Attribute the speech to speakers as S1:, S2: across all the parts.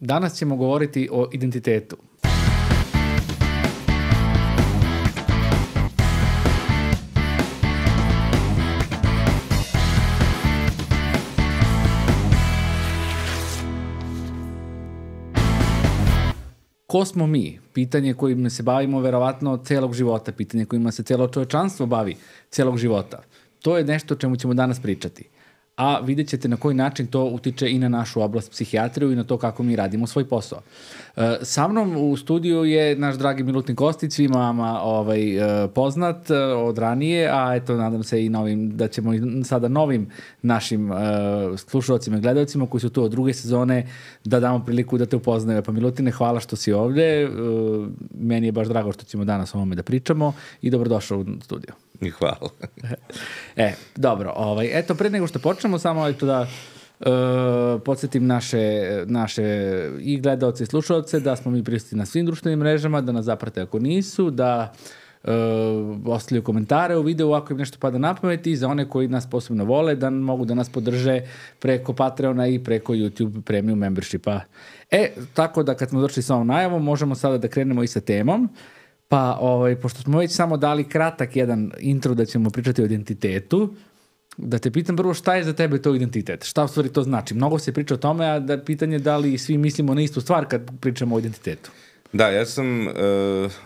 S1: Danas ćemo govoriti o identitetu. Ko smo mi? Pitanje kojim se bavimo verovatno celog života, pitanje kojima se celo čovečanstvo bavi celog života. To je nešto o čemu ćemo danas pričati a vidjet ćete na koji način to utiče i na našu oblast psihijatriju i na to kako mi radimo svoj posao. E, sa mnom u studiju je naš dragi Milutin Kostić, svima vama ovaj, e, poznat e, od ranije, a eto, nadam se i novim, da ćemo i sada novim našim slušalcima i gledalcima koji su tu od druge sezone da damo priliku da te upoznaju. Pa Milutine, hvala što si ovde. Meni je baš drago što ćemo danas o ovome da pričamo i dobrodošao u studiju.
S2: Hvala.
S1: e, dobro, ovaj, eto, pre nego što počnemo, samo eto da uh, podsjetim naše, naše i gledalce i slušalce da smo mi prisutni na svim društvenim mrežama, da nas zaprate ako nisu, da uh, ostavljaju komentare u videu ako im nešto pada na pamet i za one koji nas posebno vole da mogu da nas podrže preko Patreona i preko YouTube Premium Membershipa. E, tako da kad smo došli sa ovom najavom, možemo sada da krenemo i sa temom. Uh, Pa, ovaj, pošto smo već samo dali kratak jedan intro da ćemo pričati o identitetu, da te pitam prvo šta je za tebe to identitet? Šta u stvari to znači? Mnogo se priča o tome, a da pitanje da li svi mislimo na istu stvar kad pričamo o identitetu.
S2: Da, ja sam uh,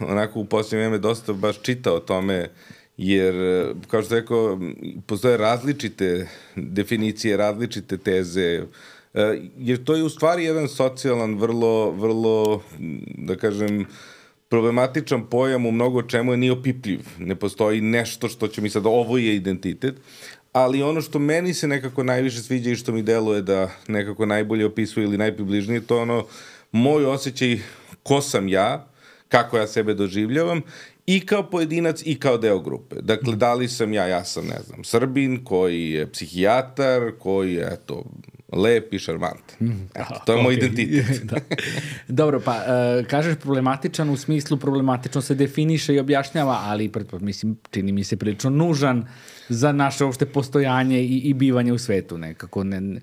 S2: onako u posljednje vreme dosta baš čitao o tome, jer, kao što rekao, postoje različite definicije, različite teze, uh, jer to je u stvari jedan socijalan, vrlo, vrlo, da kažem, uh, problematičan pojam u mnogo čemu je nije opipljiv. Ne postoji nešto što će mi sad, ovo je identitet, ali ono što meni se nekako najviše sviđa i što mi deluje da nekako najbolje opisuje ili najpribližnije, to ono moj osjećaj ko sam ja, kako ja sebe doživljavam i kao pojedinac i kao deo grupe. Dakle, da li sam ja, ja sam, ne znam, Srbin koji je psihijatar, koji je, eto, lep i šarmant. Mm, Eto, to je okay. moj identitet. da.
S1: Dobro, pa uh, kažeš problematičan u smislu problematično se definiše i objašnjava, ali mislim, čini mi se prilično nužan za naše uopšte postojanje i, i bivanje u svetu nekako. Ne,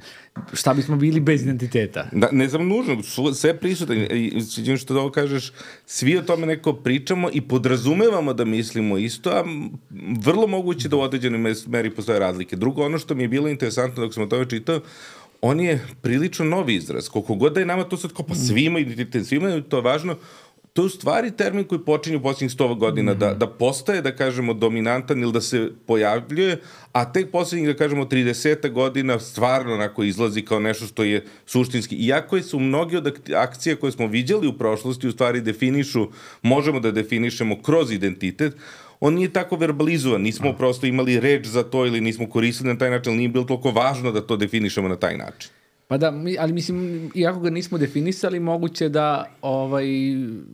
S1: šta bismo bili bez identiteta?
S2: Da, ne znam nužno, sve prisutno. Sviđam što da ovo kažeš, svi o tome neko pričamo i podrazumevamo da mislimo isto, a vrlo moguće da u određenoj meri postoje razlike. Drugo, ono što mi je bilo interesantno dok sam o tome čitao, on je prilično novi izraz. Koliko god da je nama to sad kao pa svi imaju identitet, svi imaju, to je važno, to je u stvari termin koji počinje u posljednjih 100 godina, mm -hmm. da, da postaje, da kažemo, dominantan ili da se pojavljuje, a tek posljednjih, da kažemo, 30 godina stvarno onako izlazi kao nešto što je suštinski. Iako su mnogi od akcija koje smo viđali u prošlosti u stvari definišu, možemo da definišemo kroz identitet, on nije tako verbalizovan, nismo A. prosto imali reč za to ili nismo koristili na taj način, ali nije bilo toliko važno da to definišemo na taj način.
S1: Pa da, ali mislim, iako ga nismo definisali, moguće da, ovaj,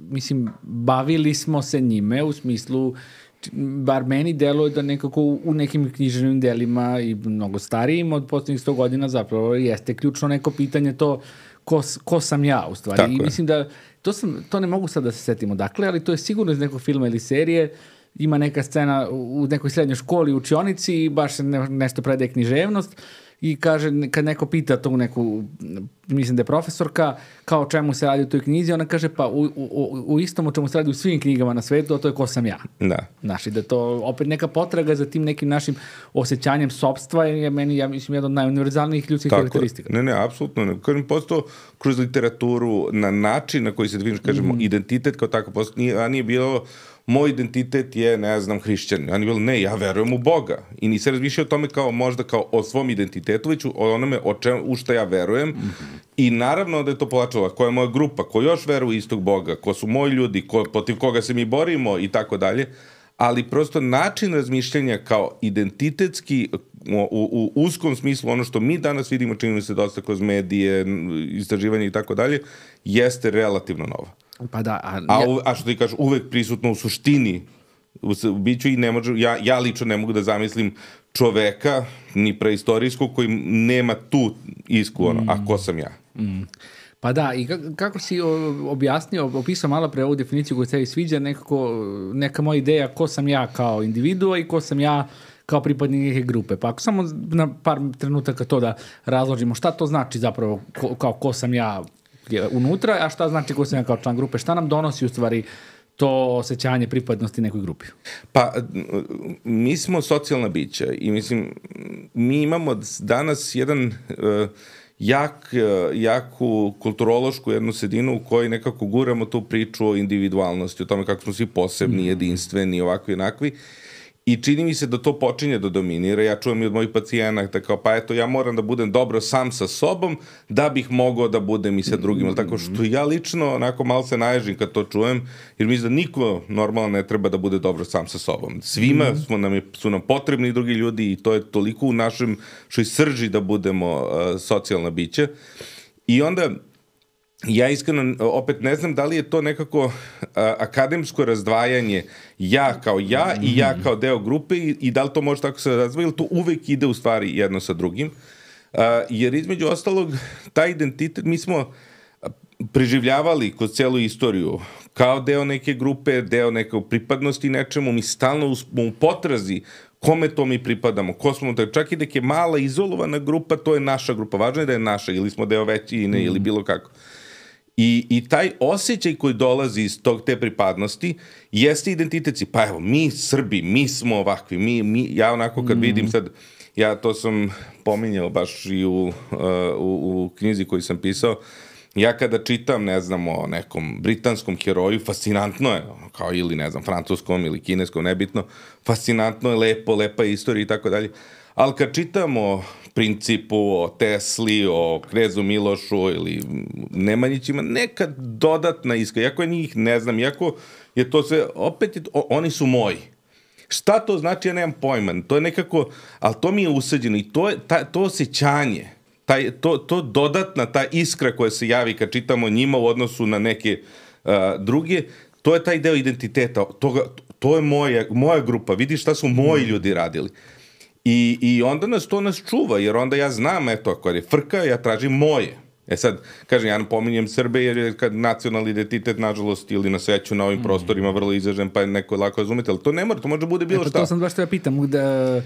S1: mislim, bavili smo se njime u smislu, bar meni deluje da nekako u nekim književnim delima i mnogo starijim od poslednjih 100 godina zapravo jeste ključno neko pitanje to ko, ko sam ja u stvari. Tako I mislim da to, sam, to ne mogu sad da se setim odakle, ali to je sigurno iz nekog filma ili serije uh, ima neka scena u nekoj srednjoj školi, u učionici i baš ne, nešto predaje književnost i kaže, kad neko pita tu neku, mislim da je profesorka, kao čemu se radi u toj knjizi, ona kaže pa u, u, u istom o čemu se radi u svim knjigama na svetu, a to je ko sam ja.
S2: Da.
S1: Znaš, i da to opet neka potraga za tim nekim našim osjećanjem sobstva je meni, ja mislim, jedan od najuniverzalnijih ljudskih Tako, karakteristika.
S2: Ne, ne, apsolutno. Ne. Kažem, posto kroz literaturu na način na koji se definiš, kažemo, mm. identitet kao tako, posto, nije, a nije bilo moj identitet je, ne znam, hrišćan. Oni bili, ne, ja verujem u Boga. I nisam razmišljao o tome kao možda kao o svom identitetu, već o onome o čem, u šta ja verujem. Mm -hmm. I naravno da je to polačilo, koja je moja grupa, ko još veruje istog Boga, ko su moji ljudi, ko, protiv koga se mi borimo i tako dalje. Ali prosto način razmišljanja kao identitetski u, u uskom smislu ono što mi danas vidimo, čini se dosta kroz medije, istraživanje i tako dalje, jeste relativno novo.
S1: Pa da.
S2: A, a, a što ti kažeš, uvek prisutno u suštini u, u biću i ne može, ja, ja lično ne mogu da zamislim čoveka, ni preistorijskog, koji nema tu isku, ono, mm. a ko sam ja? Mm.
S1: Pa da, i kako si objasnio, opisao malo pre ovu definiciju koju se sviđa, nekako, neka moja ideja ko sam ja kao individua i ko sam ja kao pripadnik neke grupe. Pa ako samo na par trenutaka to da razložimo, šta to znači zapravo ko, kao ko sam ja je unutra, a šta znači ko sam ja kao član grupe, šta nam donosi u stvari to osjećanje pripadnosti nekoj grupi?
S2: Pa, mi smo socijalna bića i mislim, mi imamo danas jedan uh, jak, jaku kulturološku jednu sedinu u kojoj nekako guramo tu priču o individualnosti, o tome kako smo svi posebni, mm. jedinstveni, ovakvi i onakvi. I čini mi se da to počinje da dominira. Ja čujem i od mojih pacijenata kao, pa eto, ja moram da budem dobro sam sa sobom da bih mogao da budem i sa drugim. Mm. Tako što ja lično onako malo se naježim kad to čujem, jer mislim da niko normalno ne treba da bude dobro sam sa sobom. Svima mm. smo nam, su nam potrebni drugi ljudi i to je toliko u našem šoj srži da budemo uh, socijalna bića. I onda ja iskreno opet ne znam da li je to nekako a, akademsko razdvajanje ja kao ja i ja kao deo grupe i, i da li to može tako se razdvaja ili to uvek ide u stvari jedno sa drugim. A, jer između ostalog taj identitet mi smo preživljavali kroz celu istoriju kao deo neke grupe, deo neke pripadnosti nečemu, mi stalno smo u potrazi kome to mi pripadamo, ko smo, čak i da je mala izolovana grupa, to je naša grupa, važno je da je naša, ili smo deo većine, mm. ili bilo kako. I, I taj osjećaj koji dolazi iz tog te pripadnosti jeste identitetci. Pa evo, mi Srbi, mi smo ovakvi, mi, mi, ja onako kad mm. vidim sad, ja to sam pominjao baš i u, uh, u, u knjizi koju sam pisao, ja kada čitam, ne znam, o nekom britanskom heroju, fascinantno je, kao ili, ne znam, francuskom ili kineskom, nebitno, fascinantno je, lepo, lepa istorija i tako dalje. Ali kad čitamo principu, o Tesli, o Knezu Milošu ili Nemanjićima, neka dodatna iska, jako je njih ne znam, jako je to sve, opet je, o, oni su moji. Šta to znači, ja nemam pojma, to je nekako, ali to mi je usađeno i to, je, ta, to osjećanje, taj, to, to dodatna, ta iskra koja se javi kad čitamo njima u odnosu na neke uh, druge, to je taj deo identiteta, toga, to je moja, moja grupa, vidi šta su moji mm. ljudi radili. I, I onda nas to nas čuva, jer onda ja znam, eto, ako je frka, ja tražim moje. E sad, kažem, ja pominjem Srbe jer je kad nacionalni identitet, nažalost, ili na sveću na ovim mm. prostorima vrlo izražen, pa je neko lako razumeti, ali to ne mora, to može da bude bilo Eto, šta.
S1: To sam baš što ja pitam, da,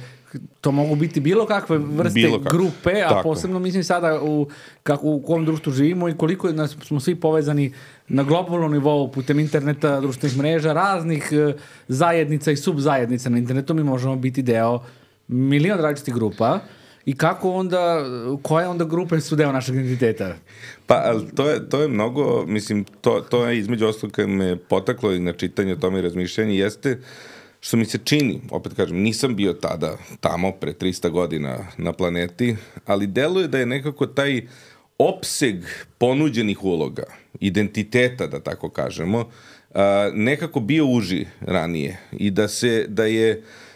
S1: to mogu biti bilo kakve vrste bilo kakve. grupe, a Tako. posebno mislim sada u, kako, u kom društvu živimo i koliko nas, smo svi povezani na globalnom nivou putem interneta, društvenih mreža, raznih uh, zajednica i subzajednica na internetu, mi možemo biti deo milion različitih grupa i kako onda, koje onda grupe su deo našeg identiteta?
S2: Pa, ali to je, to je mnogo, mislim, to, to je između ostalog kad me potaklo i na čitanje o tome i razmišljanje, jeste što mi se čini, opet kažem, nisam bio tada tamo pre 300 godina na planeti, ali deluje da je nekako taj opseg ponuđenih uloga, identiteta, da tako kažemo, nekako bio uži ranije i da se, da je Uh,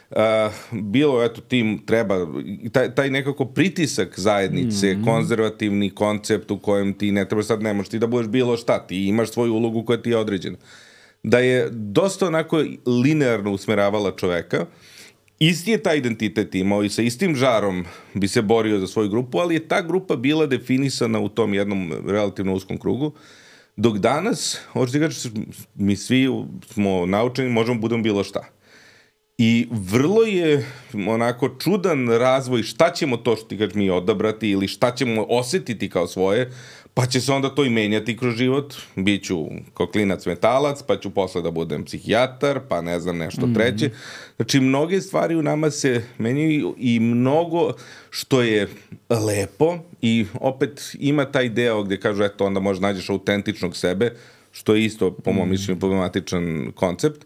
S2: bilo, eto, tim treba, taj, taj nekako pritisak zajednice, mm -hmm. konzervativni koncept u kojem ti ne treba sad, ne možeš ti da budeš bilo šta, ti imaš svoju ulogu koja ti je određena. Da je dosta onako linearno usmeravala čoveka, isti je taj identitet imao i sa istim žarom bi se borio za svoju grupu, ali je ta grupa bila definisana u tom jednom relativno uskom krugu, dok danas, hoćete da kažeš, mi svi smo naučeni, možemo budemo bilo šta. I vrlo je onako čudan razvoj šta ćemo to što ti kažeš mi odabrati ili šta ćemo osetiti kao svoje, pa će se onda to i menjati kroz život. Biću kao klinac metalac, pa ću posle da budem psihijatar, pa ne znam nešto mm. treće. Znači, mnoge stvari u nama se menjaju i mnogo što je lepo i opet ima taj deo gde kažu, eto, onda možda nađeš autentičnog sebe, što je isto, po mom mm. mišljenju, problematičan koncept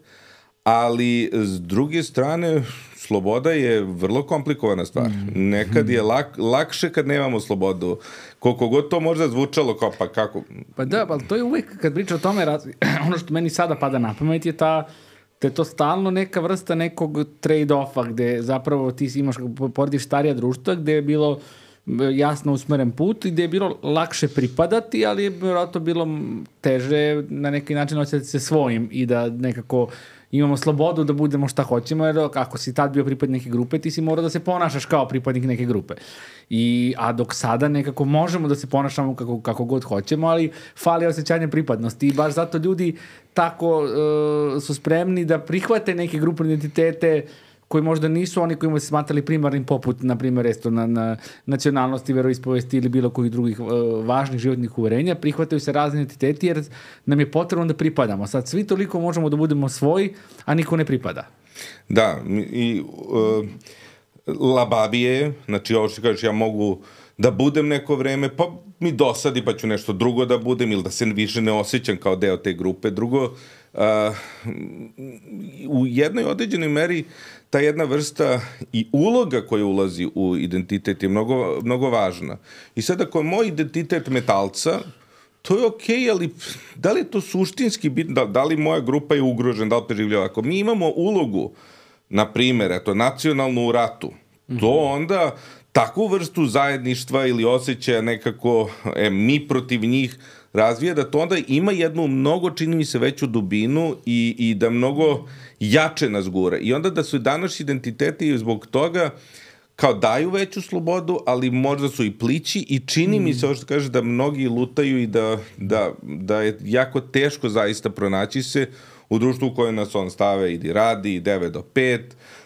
S2: ali s druge strane sloboda je vrlo komplikovana stvar. Mm. Nekad je lak, lakše kad nemamo slobodu. Koliko god to možda zvučalo kao pa kako...
S1: Pa da, pa to je uvek kad priča o tome, ono što meni sada pada na pamet je ta te je to stalno neka vrsta nekog trade-offa gde zapravo ti imaš, porediš starija društva gde je bilo jasno usmeren put i gde je bilo lakše pripadati, ali je vjerojatno bilo teže na neki način osjetiti se svojim i da nekako imamo slobodu da budemo šta hoćemo, jer ako si tad bio pripadnik neke grupe, ti si morao da se ponašaš kao pripadnik neke grupe. I, a dok sada nekako možemo da se ponašamo kako, kako god hoćemo, ali fali osjećanje pripadnosti i baš zato ljudi tako uh, su spremni da prihvate neke grupne identitete koji možda nisu oni kojima se smatrali primarnim poput, na primjer, esto, na, na nacionalnosti, veroispovesti ili bilo kojih drugih uh, važnih životnih uverenja, prihvataju se razni identiteti jer nam je potrebno da pripadamo. Sad svi toliko možemo da budemo svoji, a niko ne pripada.
S2: Da, i uh, labavije, znači ovo što kažeš, ja mogu da budem neko vreme, pa mi dosadi pa ću nešto drugo da budem ili da se više ne osjećam kao deo te grupe. Drugo, uh, u jednoj određenoj meri ta jedna vrsta i uloga koja ulazi u identitet je mnogo, mnogo važna. I sad ako je moj identitet metalca, to je okej, okay, ali da li je to suštinski bitno, da, da li moja grupa je ugrožena, da li preživljava? Ako mi imamo ulogu, na primjer, eto, nacionalnu u ratu, to mhm. onda takvu vrstu zajedništva ili osjećaja nekako e, mi protiv njih razvija, da to onda ima jednu mnogo, čini mi se, veću dubinu i, i da mnogo jače nas gura. I onda da su danas identiteti zbog toga kao daju veću slobodu, ali možda su i plići i čini mm. mi se ovo što kaže da mnogi lutaju i da, da, da je jako teško zaista pronaći se u društvu u kojem nas on stave idi radi, 9 do 5, Uh,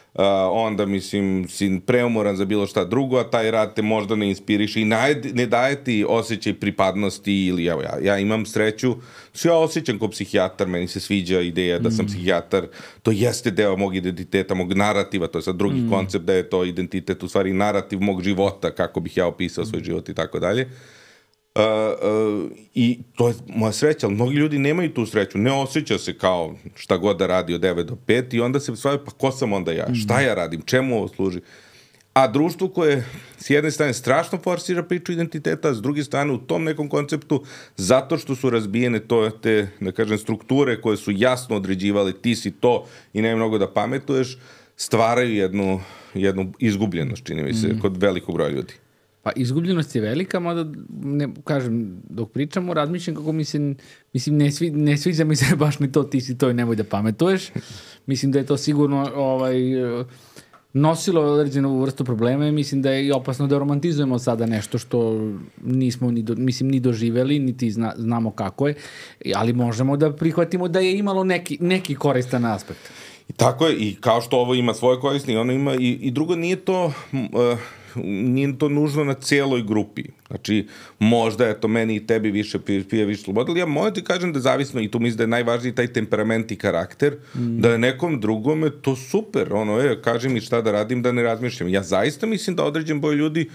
S2: onda, mislim, si preumoran za bilo šta drugo, a taj rad te možda ne inspiriše i ne, ne daje ti osjećaj pripadnosti ili, evo, ja, ja imam sreću, što ja osjećam kao psihijatar, meni se sviđa ideja da sam mm. psihijatar, to jeste deo mog identiteta, mog narativa, to je sad drugi mm. koncept da je to identitet, u stvari narativ mog života, kako bih ja opisao svoj život i tako dalje. Uh, uh, I to je moja sreća, ali mnogi ljudi nemaju tu sreću, ne osjeća se kao šta god da radi od 9 do 5 i onda se stvari, pa ko sam onda ja, šta ja radim, čemu ovo služi? A društvo koje s jedne strane strašno forsira priču identiteta, a s druge strane u tom nekom konceptu, zato što su razbijene to te, da kažem, strukture koje su jasno određivali ti si to i ne mnogo da pametuješ, stvaraju jednu, jednu izgubljenost, čini mi se, mm. kod velikog broja ljudi.
S1: Pa izgubljenost je velika, mada, ne, kažem, dok pričamo, razmišljam kako mi se, mislim, ne, svi, ne sviđa mi se baš ni to, ti si to i nemoj da pametuješ. Mislim da je to sigurno ovaj, nosilo određenu vrstu problema i mislim da je i opasno da romantizujemo sada nešto što nismo ni, do, mislim, ni doživeli, niti zna, znamo kako je, ali možemo da prihvatimo da je imalo neki, neki koristan aspekt.
S2: I tako je, i kao što ovo ima svoje korisne, ono ima i, i drugo nije to... Uh, nije to nužno na cijeloj grupi. Znači, možda je to meni i tebi više pije više sloboda, ali ja moja ti kažem da zavisno, i tu mislim da je najvažniji taj temperament i karakter, mm. da je nekom drugome to super, ono, je, kaži mi šta da radim, da ne razmišljam. Ja zaista mislim da određen boj ljudi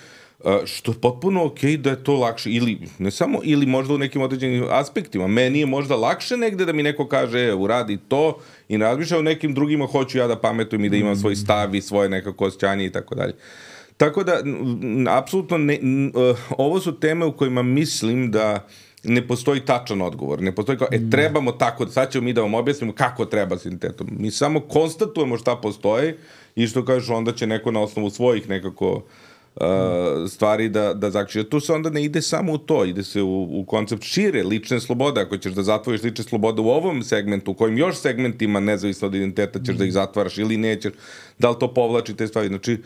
S2: što je potpuno okej okay da je to lakše ili ne samo ili možda u nekim određenim aspektima meni je možda lakše negde da mi neko kaže e, uradi to i ne razmišlja o nekim drugima hoću ja da pametujem i da imam svoj stav i svoje nekako osjećanje i tako dalje Tako da, apsolutno, ne, uh, ovo su teme u kojima mislim da ne postoji tačan odgovor. Ne postoji kao, e, mm. trebamo tako, sad ćemo mi da vam objasnimo kako treba sintetom. Mi samo konstatujemo šta postoji i što kažeš, onda će neko na osnovu svojih nekako uh, stvari da, da zaključi. Tu se onda ne ide samo u to, ide se u, u koncept šire, lične slobode. Ako ćeš da zatvoriš lične slobode u ovom segmentu, u kojim još segmentima, nezavisno od identiteta, ćeš mm. da ih zatvaraš ili nećeš, da li to povlači te stvari. Znači,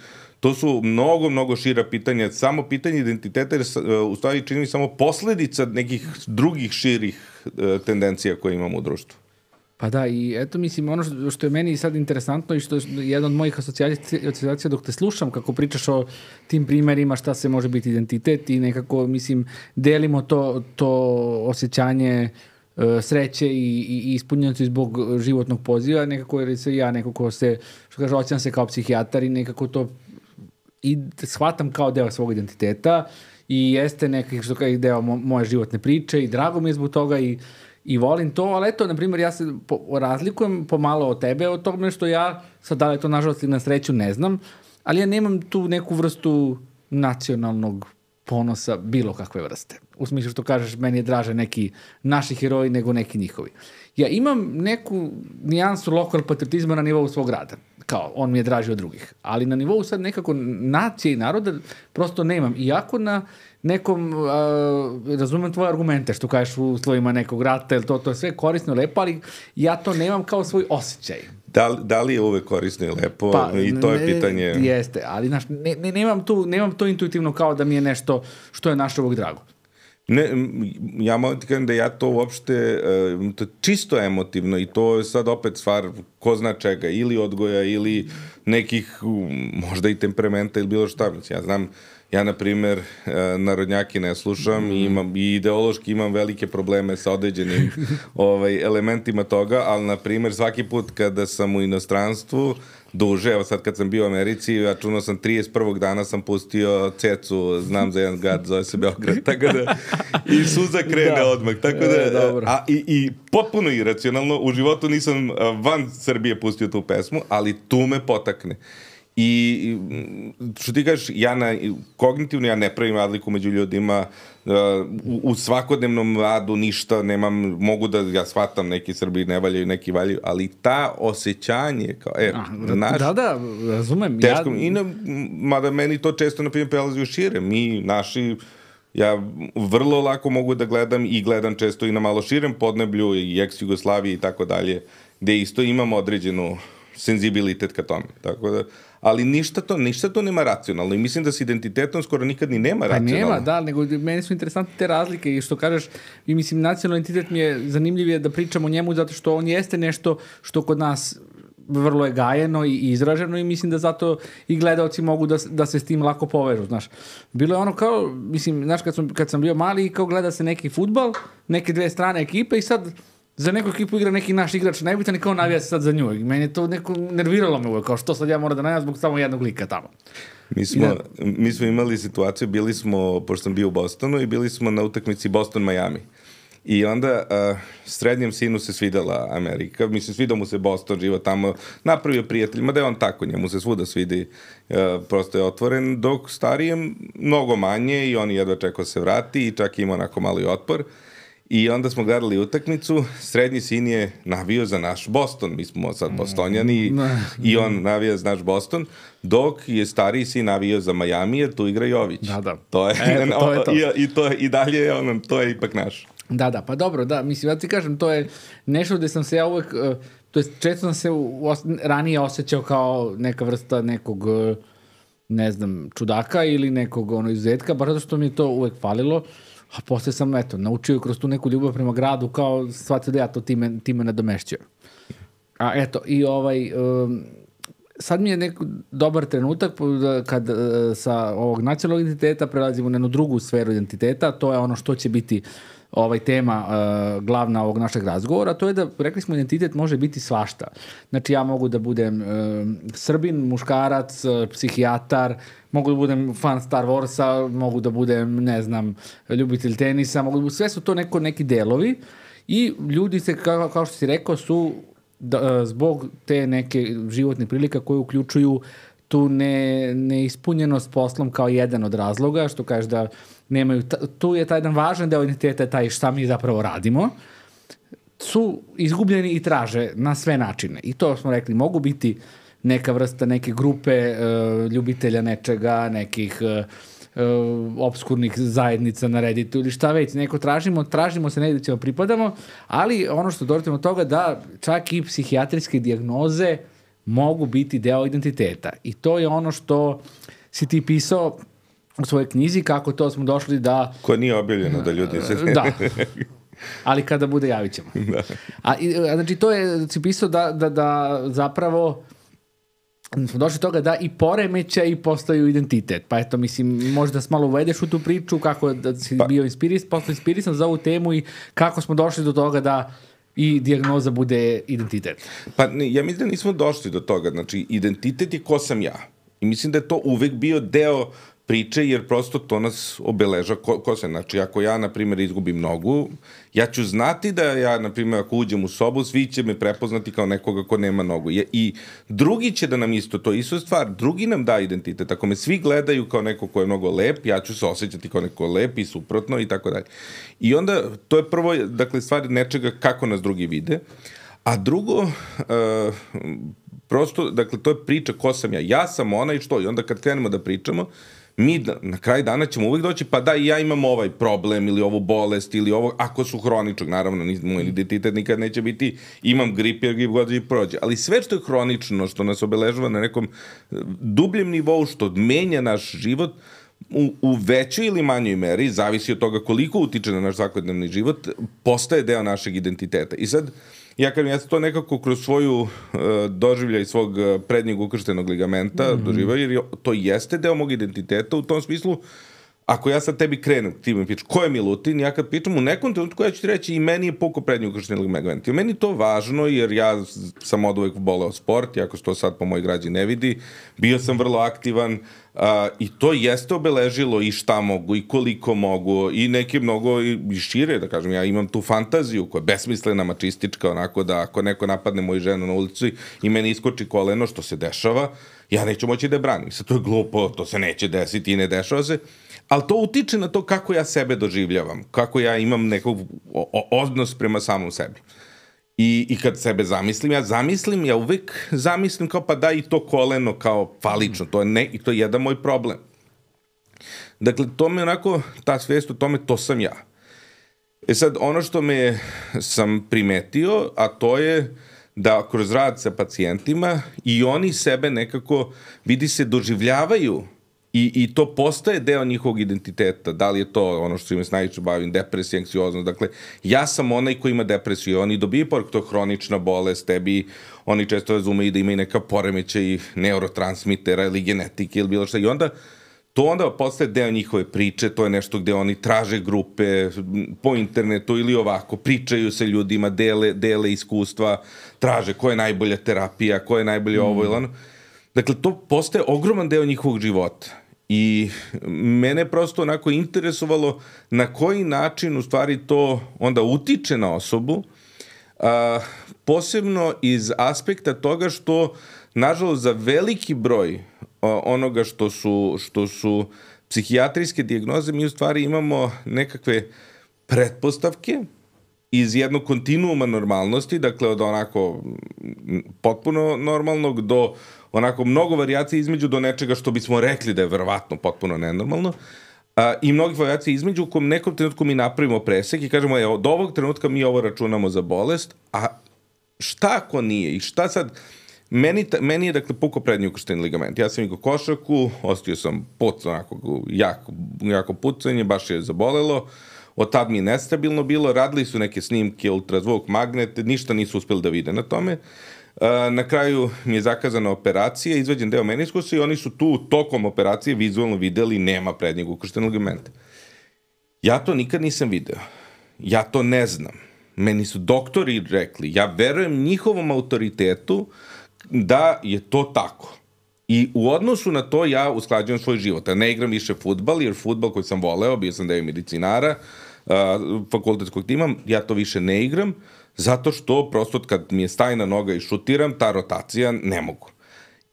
S2: To su mnogo, mnogo šira pitanja. Samo pitanje identiteta je e, u stvari čini samo posledica nekih drugih širih e, tendencija koje imamo u društvu.
S1: Pa da, i eto mislim, ono što, što je meni sad interesantno i što je jedan od mojih asocijacija dok te slušam, kako pričaš o tim primerima šta se može biti identitet i nekako, mislim, delimo to, to osjećanje uh, sreće i, i ispunjenosti zbog životnog poziva, nekako jer se ja nekako se, što kaže, osjećam se kao psihijatar i nekako to i shvatam kao deo svog identiteta i jeste neki što kao deo mo moje životne priče i drago mi je zbog toga i, i volim to, ali eto, na primjer, ja se po, razlikujem pomalo od tebe od tome što ja, sad da li to nažalost ili na sreću ne znam, ali ja nemam tu neku vrstu nacionalnog ponosa bilo kakve vrste. U smislu što kažeš, meni je draže neki naši heroji nego neki njihovi. Ja imam neku nijansu lokal patriotizma na nivou svog rada kao, on mi je draži od drugih. Ali na nivou sad nekako nacije i naroda prosto nemam. Iako na nekom, uh, razumem tvoje argumente, što kažeš u slovima nekog rata, to, to je sve korisno, lepo, ali ja to nemam kao svoj osjećaj.
S2: Da li, da li je uvek korisno i lepo? Pa, I to je ne, pitanje.
S1: Jeste, ali znaš, ne, ne, nemam, tu, nemam to intuitivno kao da mi je nešto što je našo ovog drago.
S2: Ne, ja moram ti kažem da ja to uopšte, uh, to čisto emotivno i to je sad opet stvar ko zna čega, ili odgoja, ili nekih, možda i temperamenta ili bilo šta. Ja znam, Ja, na primer, e, narodnjaki ne slušam i, imam, i ideološki imam velike probleme sa određenim ovaj, elementima toga, ali, na primer, svaki put kada sam u inostranstvu, duže, evo sad kad sam bio u Americi, ja čuno sam 31. dana sam pustio cecu, znam za jedan gad, zove se Beograd, tako da i suza krene da. odmah, tako da, e, dobro. a, i, i potpuno iracionalno, u životu nisam van Srbije pustio tu pesmu, ali tu me potakne. I što ti kažeš, ja na, kognitivno ja ne pravim razliku među ljudima, uh, u, u svakodnevnom radu ništa nemam, mogu da ja shvatam neki Srbi ne valjaju, neki valjaju, ali ta osjećanje, kao, e,
S1: A, naš, da, da, razumem.
S2: Teško, ja... i na, mada meni to često, na primjer, prelazi u šire. Mi, naši, ja vrlo lako mogu da gledam i gledam često i na malo širem podneblju i ex-Jugoslaviji i tako dalje, gde isto imam određenu senzibilitet ka tome. Tako da, ali ništa to, ništa to nema racionalno i mislim da s identitetom skoro nikad ni nema racionalno.
S1: Pa nema, da, nego meni su interesantne te razlike i što kažeš, i mislim, nacionalni identitet mi je zanimljivije da pričamo o njemu zato što on jeste nešto što kod nas vrlo je gajeno i izraženo i mislim da zato i gledalci mogu da, da se s tim lako povežu, znaš. Bilo je ono kao, mislim, znaš, kad sam, kad sam bio mali, kao gleda se neki futbal, neke dve strane ekipe i sad za neku ekipu igra neki naš igrač najbitan i kao navija se sad za nju. I meni je to neko nerviralo me uvek, kao što sad ja moram da navijam zbog samo jednog lika tamo.
S2: Mi smo, da. mi smo imali situaciju, bili smo, pošto sam bio u Bostonu, i bili smo na utakmici Boston-Miami. I onda uh, srednjem sinu se svidela Amerika, mislim svidao mu se Boston, živo tamo, napravio prijateljima, da je on tako, njemu se svuda svidi, uh, prosto je otvoren, dok starijem mnogo manje i on jedva čekao se vrati i čak ima onako mali otpor. Uh, I onda smo gledali utakmicu, srednji sin je navio za naš Boston, mi smo sad bostonjani mm. i on navija za naš Boston, dok je stariji sin navio za Miami, jer tu igra Jović.
S1: Da, da.
S2: To je, e, to je to. I, i, to, I dalje on, to je ipak naš.
S1: Da, da, pa dobro, da, mislim, ja ti kažem, to je nešto gde sam se ja uvek, uh, to je često sam se os, ranije osjećao kao neka vrsta nekog, uh, ne znam, čudaka ili nekog ono izuzetka, bar zato što mi je to uvek falilo. Uh, A posle sam, eto, naučio kroz tu neku ljubav prema gradu, kao shvatio da ja to time, time nadomešćujem. A eto, i ovaj, um, sad mi je neko dobar trenutak da, kad uh, sa ovog nacionalnog identiteta prelazimo na jednu drugu sferu identiteta, to je ono što će biti ovaj tema uh, glavna ovog našeg razgovora, to je da, rekli smo, identitet može biti svašta. Znači, ja mogu da budem uh, srbin, muškarac, uh, psihijatar, mogu da budem fan Star Warsa, mogu da budem, ne znam, ljubitelj tenisa, mogu da budem, sve su to neko, neki delovi i ljudi se, kao, kao što si rekao, su da, zbog te neke životne prilika koje uključuju tu ne, neispunjenost poslom kao jedan od razloga, što kaže da nemaju, tu je taj jedan važan deo identiteta, taj šta mi zapravo radimo, su izgubljeni i traže na sve načine. I to smo rekli, mogu biti neka vrsta neke grupe uh, ljubitelja nečega, nekih uh, uh, obskurnih zajednica na Redditu ili šta već, neko tražimo, tražimo se negde ćemo pripadamo, ali ono što dođemo od toga da čak i psihijatrijske diagnoze mogu biti deo identiteta. I to je ono što si ti pisao u svojoj knjizi, kako to smo došli da...
S2: Koja nije objavljena da ljudi se...
S1: da. Ali kada bude, javit ćemo. Da. A, a, znači, to je, si pisao da, da, da zapravo smo došli do toga da i poremeća i postaju identitet. Pa eto, mislim, možda s malo uvedeš u tu priču, kako da si pa, bio inspirisan, postao inspirisan za ovu temu i kako smo došli do toga da i dijagnoza bude identitet.
S2: Pa ne, ja mislim da nismo došli do toga. Znači, identitet je ko sam ja. I mislim da je to uvek bio deo priče, jer prosto to nas obeleža ko, ko se, znači ako ja, na primjer, izgubim nogu, ja ću znati da ja, na primjer, ako uđem u sobu, svi će me prepoznati kao nekoga ko nema nogu. I drugi će da nam isto, to isto stvar, drugi nam da identitet. Ako me svi gledaju kao neko ko je mnogo lep, ja ću se osjećati kao neko lep i suprotno i tako dalje. I onda, to je prvo, dakle, stvar nečega kako nas drugi vide. A drugo, uh, prosto, dakle, to je priča ko sam ja. Ja sam ona i što. I onda kad krenemo da pričamo, mi da, na kraj dana ćemo uvijek doći, pa da i ja imam ovaj problem ili ovu bolest ili ovo, ako su hroničnog, naravno, moj identitet nikad neće biti imam grip jer grip god i prođe. Ali sve što je hronično, što nas obeležava na nekom dubljem nivou, što menja naš život, u, u većoj ili manjoj meri, zavisi od toga koliko utiče na naš svakodnevni život, postaje deo našeg identiteta. I sad, ja kažem, ja sam to nekako kroz svoju uh, doživljaj svog uh, prednjeg ukrštenog ligamenta mm -hmm. doživao, jer to jeste deo mog identiteta u tom smislu, ako ja sad tebi krenem, ti mi pičeš, ko je Milutin, ja kad pričam u nekom trenutku, ja ću ti reći i meni je puko prednji ukršteni ligament. I meni to važno, jer ja sam od uvek voleo sport, jako se to sad po moj građi ne vidi, bio sam vrlo aktivan, a, i to jeste obeležilo i šta mogu i koliko mogu i neke mnogo i, i šire, da kažem, ja imam tu fantaziju koja je besmislena, mačistička, onako da ako neko napadne moju ženu na ulici i meni iskoči koleno, što se dešava, ja neću moći da je branim. Sad to je glupo, to se neće desiti i ne dešava se, ali to utiče na to kako ja sebe doživljavam, kako ja imam nekog odnos prema samom sebi. I, I kad sebe zamislim, ja zamislim, ja uvek zamislim kao pa da i to koleno kao falično, to je, ne, i to je jedan moj problem. Dakle, to me onako, ta svijest o tome, to sam ja. E sad, ono što me sam primetio, a to je da kroz rad sa pacijentima i oni sebe nekako, vidi se, doživljavaju I, I to postaje deo njihovog identiteta. Da li je to ono što im se najviše bavim, depresija, anksioznost. Dakle, ja sam onaj ko ima depresiju. Oni dobiju poruku to hronična bolest, tebi oni često razumeju da imaju neka poremeća i neurotransmitera ili genetike ili bilo šta. I onda to onda postaje deo njihove priče, to je nešto gde oni traže grupe po internetu ili ovako, pričaju sa ljudima, dele, dele iskustva, traže ko je najbolja terapija, ko je najbolje mm. ovo ili ono. Dakle, to postaje ogroman deo njihovog života. I mene prosto onako interesovalo na koji način u stvari to onda utiče na osobu, a, posebno iz aspekta toga što, nažalost, za veliki broj a, onoga što su, što su psihijatrijske dijagnoze, mi u stvari imamo nekakve pretpostavke iz jednog kontinuuma normalnosti, dakle od onako potpuno normalnog do onako mnogo varijacija između do nečega što bismo rekli da je verovatno potpuno nenormalno. A, I mnogih varijacija između u kom nekom trenutku mi napravimo presek i kažemo, evo, od ovog trenutka mi ovo računamo za bolest, a šta ako nije i šta sad... Meni, meni je, dakle, puko prednji ukršteni ligament. Ja sam igo košaku, ostio sam put, onako, jako, jako pucanje, baš je zabolelo. Od tad mi je nestabilno bilo, radili su neke snimke, ultrazvuk, magnet, ništa nisu uspeli da vide na tome. Uh, na kraju mi je zakazana operacija, izveđen deo meniskusa i oni su tu tokom operacije vizualno videli nema prednjeg ukrštenog ligamenta. Ja to nikad nisam video. Ja to ne znam. Meni su doktori rekli, ja verujem njihovom autoritetu da je to tako. I u odnosu na to ja usklađujem svoj život. Ja ne igram više futbal, jer futbal koji sam voleo, bio sam deo medicinara, uh, fakultetskog tima, ja to više ne igram. Uh, Zato što prosto kad mi je stajna noga i šutiram, ta rotacija ne mogu.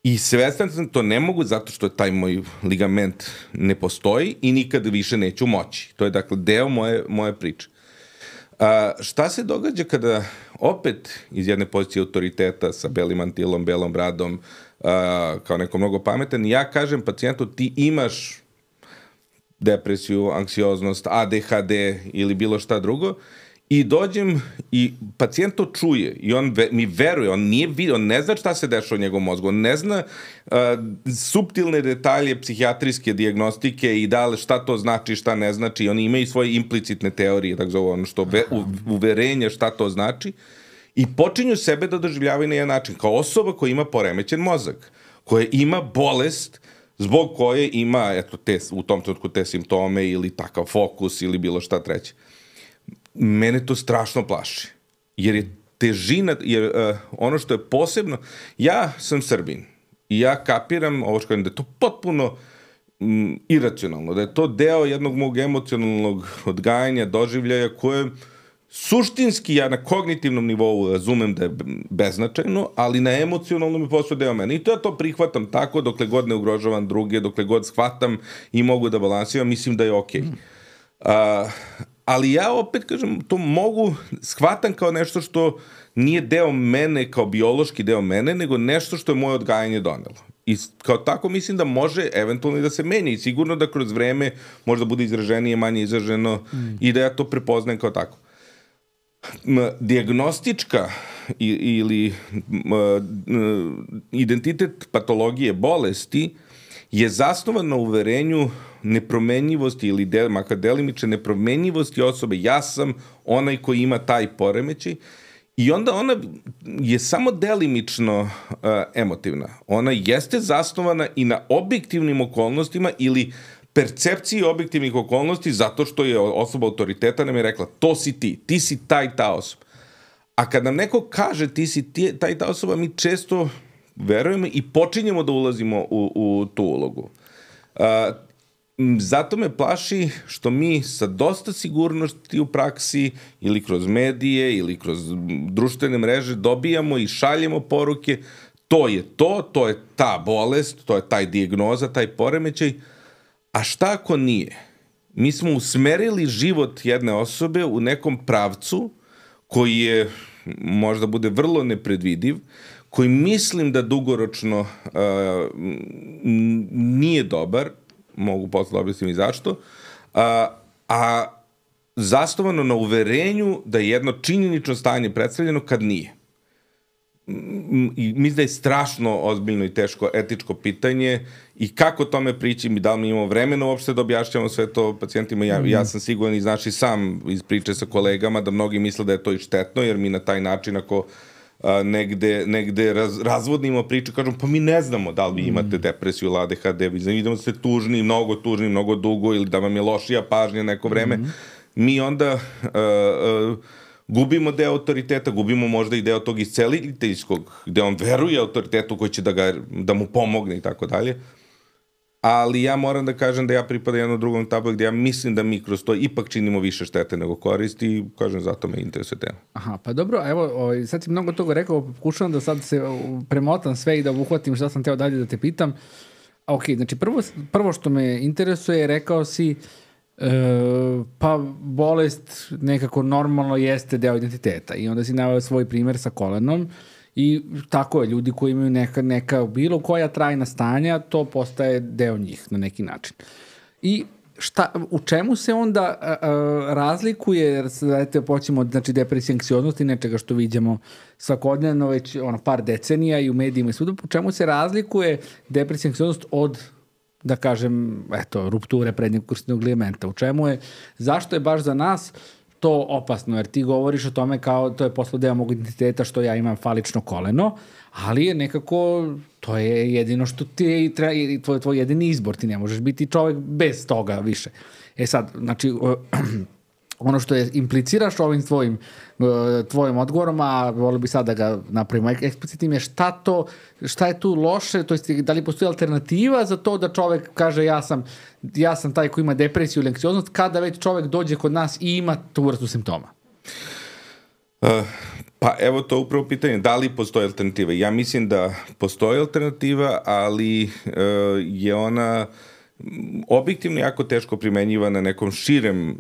S2: I svestan sam to ne mogu zato što taj moj ligament ne postoji i nikad više neću moći. To je dakle deo moje, moje priče. A, šta se događa kada opet iz jedne pozicije autoriteta sa belim mantilom, belom bradom, a, kao neko mnogo pametan, ja kažem pacijentu ti imaš depresiju, anksioznost, ADHD ili bilo šta drugo I dođem i pacijent to čuje i on ve, mi veruje, on nije vidio, on ne zna šta se dešava u njegovom mozgu, on ne zna uh, subtilne detalje psihijatrijske diagnostike i da li šta to znači, šta ne znači, oni imaju svoje implicitne teorije, tako zove ono što ve, u, uverenje šta to znači. I počinju sebe da doživljavaju na jedan način, kao osoba koja ima poremećen mozak, koja ima bolest zbog koje ima eto, te, u tom trenutku te simptome ili takav fokus ili bilo šta treće mene to strašno plaši. Jer je težina, jer uh, ono što je posebno, ja sam Srbin i ja kapiram ovo što da je to potpuno mm, iracionalno, da je to deo jednog mog emocionalnog odgajanja, doživljaja koje suštinski ja na kognitivnom nivou razumem da je beznačajno, ali na emocionalnom je posao deo mene. I to ja to prihvatam tako dokle god ne ugrožavam druge, dokle god shvatam i mogu da balansiram, mislim da je okej. Okay. Mm. Uh, ali ja opet kažem, to mogu, shvatam kao nešto što nije deo mene, kao biološki deo mene, nego nešto što je moje odgajanje donelo. I kao tako mislim da može eventualno i da se menja i sigurno da kroz vreme možda bude izraženije, manje izraženo mm. i da ja to prepoznajem kao tako. Diagnostička ili identitet patologije bolesti je zasnovan na uverenju nepromenjivosti ili del, makar delimiče nepromenjivosti osobe. Ja sam onaj koji ima taj poremećaj i onda ona je samo delimično uh, emotivna. Ona jeste zasnovana i na objektivnim okolnostima ili percepciji objektivnih okolnosti zato što je osoba autoriteta nam je rekla to si ti, ti si taj ta osoba. A kad nam neko kaže ti si ti, taj ta osoba, mi često verujemo i počinjemo da ulazimo u, u tu ulogu. Uh, zato me plaši što mi sa dosta sigurnosti u praksi ili kroz medije ili kroz društvene mreže dobijamo i šaljemo poruke to je to, to je ta bolest, to je taj dijagnoza, taj poremećaj, a šta ako nije? Mi smo usmerili život jedne osobe u nekom pravcu koji je možda bude vrlo nepredvidiv, koji mislim da dugoročno uh, nije dobar, mogu posle da objasniti i zašto, a, a zastovano na uverenju da je jedno činjenično stanje predstavljeno kad nije. I mislim da je strašno ozbiljno i teško etičko pitanje i kako tome prići mi, da li mi imamo vremena uopšte da objašnjamo sve to pacijentima. Ja, ja sam siguran i znači sam iz priče sa kolegama da mnogi misle da je to i štetno, jer mi na taj način ako uh, a, negde, negde raz, razvodnimo priču, kažemo, pa mi ne znamo da li vi imate mm. depresiju ili ADHD, vi znamo da ste tužni, mnogo tužni, mnogo dugo ili da vam je lošija pažnja neko vreme. Mm. Mi onda uh, uh, gubimo deo autoriteta, gubimo možda i deo tog isceliteljskog, gde on veruje autoritetu koji će da, ga, da mu pomogne i tako dalje ali ja moram da kažem da ja pripadam jednom drugom tablu gde ja mislim da mi kroz to ipak činimo više štete nego koristi i kažem zato me interesuje tema.
S1: Aha, pa dobro, evo, ovaj, sad si mnogo toga rekao, pokušavam da sad se premotam sve i da uhvatim šta sam teo dalje da te pitam. Ok, znači prvo, prvo što me interesuje, rekao si e, pa bolest nekako normalno jeste deo identiteta i onda si naveo svoj primer sa kolenom I tako je, ljudi koji imaju neka, neka bilo koja trajna stanja, to postaje deo njih na neki način. I šta, u čemu se onda a, razlikuje, dajte počnemo od znači, depresije, anksioznosti, nečega što vidimo svakodnevno već ono, par decenija i u medijima i svuda, u čemu se razlikuje depresija, anksioznost od da kažem, eto, rupture prednjeg kursnog ligamenta. U čemu je, zašto je baš za nas uh, to opasno, jer ti govoriš o tome kao to je posle deo mog identiteta što ja imam falično koleno, ali je nekako, to je jedino što ti treba, tvoj, tvoj jedini izbor, ti ne možeš biti čovek bez toga više. E sad, znači, ono što je impliciraš ovim tvojim, uh, tvojim odgovorom, a volio bi sad da ga napravimo eksplicitnim, je šta to, šta je tu loše, to jest da li postoji alternativa za to da čovek kaže ja sam, ja sam taj koji ima depresiju ili anksioznost, kada već čovek dođe kod nas i ima tu vrstu simptoma?
S2: Uh, pa evo to upravo pitanje, da li postoji alternativa? Ja mislim da postoji alternativa, ali uh, je ona uh, objektivno jako teško primenjiva na nekom širem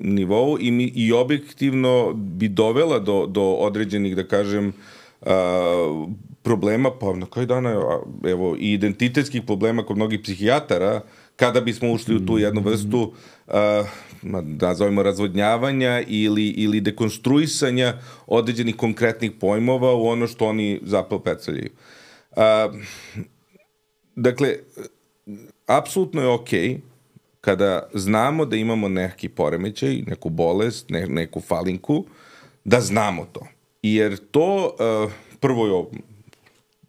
S2: nivou i, mi, i objektivno bi dovela do, do određenih, da kažem, a, problema, pa na kraju dana, evo, i identitetskih problema kod mnogih psihijatara, kada bismo ušli u tu jednu vrstu, a, nazovimo razvodnjavanja ili, ili dekonstruisanja određenih konkretnih pojmova u ono što oni zapravo predstavljaju. A, dakle, apsolutno je okej okay kada znamo da imamo neki poremećaj, neku bolest, ne, neku falinku, da znamo to. Jer to uh, prvo je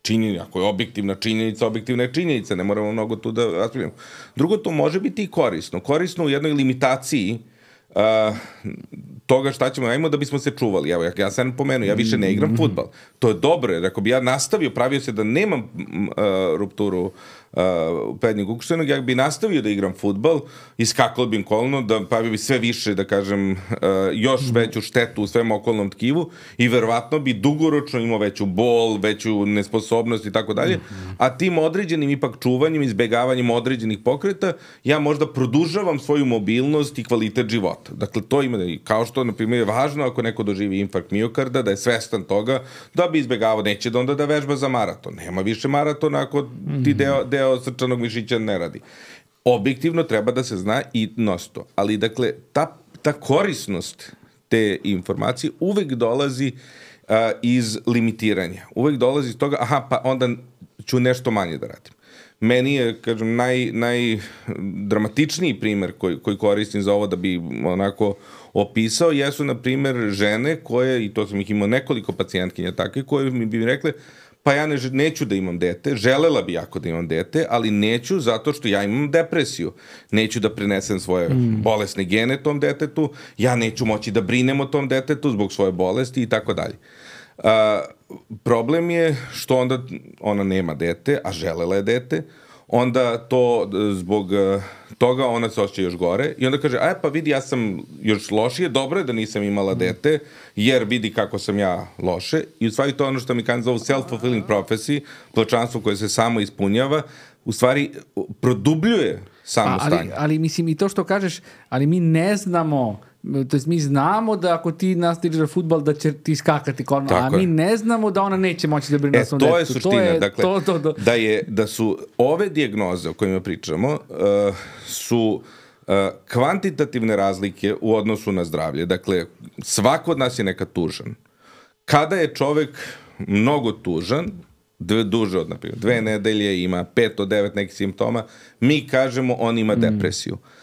S2: činjenja, ako je objektivna činjenica, objektivna je činjenica, ne moramo mnogo tu da raspravljamo. Drugo, to može biti i korisno. Korisno u jednoj limitaciji uh, toga šta ćemo, ajmo da bismo se čuvali. Evo, ja, ja sam pomenuo, ja više ne igram mm -hmm. futbal. To je dobro, jer ako bi ja nastavio, pravio se da nemam uh, rupturu uh, uh, prednjeg ukuštenog, ja bi nastavio da igram futbal, iskakalo bi im kolno, da pravio bi sve više, da kažem, uh, još mm. veću štetu u svem okolnom tkivu i verovatno bi dugoročno imao veću bol, veću nesposobnost i tako dalje, mhm. a tim određenim ipak čuvanjem, izbegavanjem određenih pokreta, ja možda produžavam svoju mobilnost i kvalitet života. Dakle, to ima, kao što, na primjer, je važno ako neko doživi infarkt miokarda, da je svestan toga, da bi izbegavao, neće da onda da vežba za maraton. Nema više maratona ako ti mhm. deo, deo deo srčanog mišića ne radi. Objektivno treba da se zna i nosto. Ali, dakle, ta, ta korisnost te informacije uvek dolazi a, iz limitiranja. Uvek dolazi iz toga, aha, pa onda ću nešto manje da radim. meni je, kažem, naj, najdramatičniji primer koji, koji koristim za ovo da bi onako opisao, jesu, na primer, žene koje, i to sam ih imao nekoliko pacijentkinja takve, koje mi bi rekle, pa ja ne, neću da imam dete, želela bi jako da imam dete, ali neću zato što ja imam depresiju. Neću da prenesem svoje mm. bolesne gene tom detetu, ja neću moći da brinem o tom detetu zbog svoje bolesti i tako dalje. Problem je što onda ona nema dete, a želela je dete, onda to zbog e, toga ona se osjeća još gore i onda kaže, aj pa vidi ja sam još lošije, dobro je da nisam imala dete, jer vidi kako sam ja loše i u stvari to ono što mi kaže zovu self-fulfilling prophecy, plačanstvo koje se samo ispunjava, u stvari produbljuje samo
S1: ali,
S2: stanje.
S1: Ali mislim i to što kažeš, ali mi ne znamo to jest mi znamo da ako ti nastaviš da futbol da će ti skakati kolno, a mi ne znamo da ona neće moći da brine
S2: e, to je suština, to je, dakle, to, to, to. Da, je, da su ove dijagnoze o kojima pričamo uh, su uh, kvantitativne razlike u odnosu na zdravlje. Dakle, svako od nas je neka tužan. Kada je čovek mnogo tužan, dve, duže od, naprimjer, dve nedelje, ima pet od devet nekih simptoma, mi kažemo on ima mm. depresiju. Mm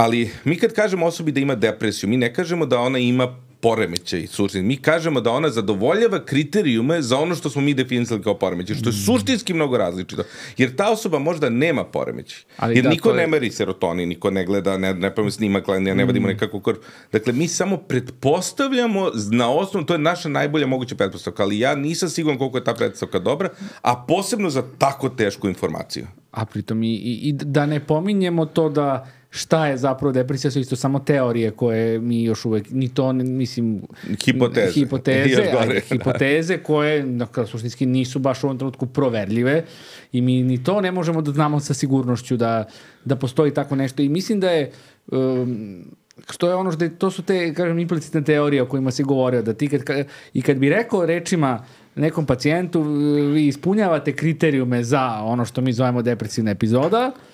S2: Ali mi kad kažemo osobi da ima depresiju, mi ne kažemo da ona ima poremećaj suštinski. Mi kažemo da ona zadovoljava kriterijume za ono što smo mi definisali kao poremećaj, što je mm. suštinski mnogo različito. Jer ta osoba možda nema poremećaj. Ali Jer da, niko je... ne meri serotonin, niko ne gleda, ne, ne pravimo snimak, ne, ne vadimo mm. nekako kor... Dakle, mi samo pretpostavljamo na osnovu, to je naša najbolja moguća pretpostavka, ali ja nisam siguran koliko je ta pretpostavka dobra, a posebno za tako tešku informaciju.
S1: A pritom i, i, i da ne pominjemo to da šta je zapravo depresija, su isto samo teorije koje mi još uvek, ni to, mislim...
S2: Hipoteze.
S1: Hipoteze, gore, da. hipoteze koje, dakle, suštinski nisu baš u ovom trenutku proverljive i mi ni to ne možemo da znamo sa sigurnošću da, da postoji tako nešto i mislim da je um, što je ono što je, to su te, kažem, implicitne teorije o kojima se govorio, da ti kad, i kad bi rekao rečima nekom pacijentu, vi ispunjavate kriterijume za ono što mi zovemo depresivna epizoda, e,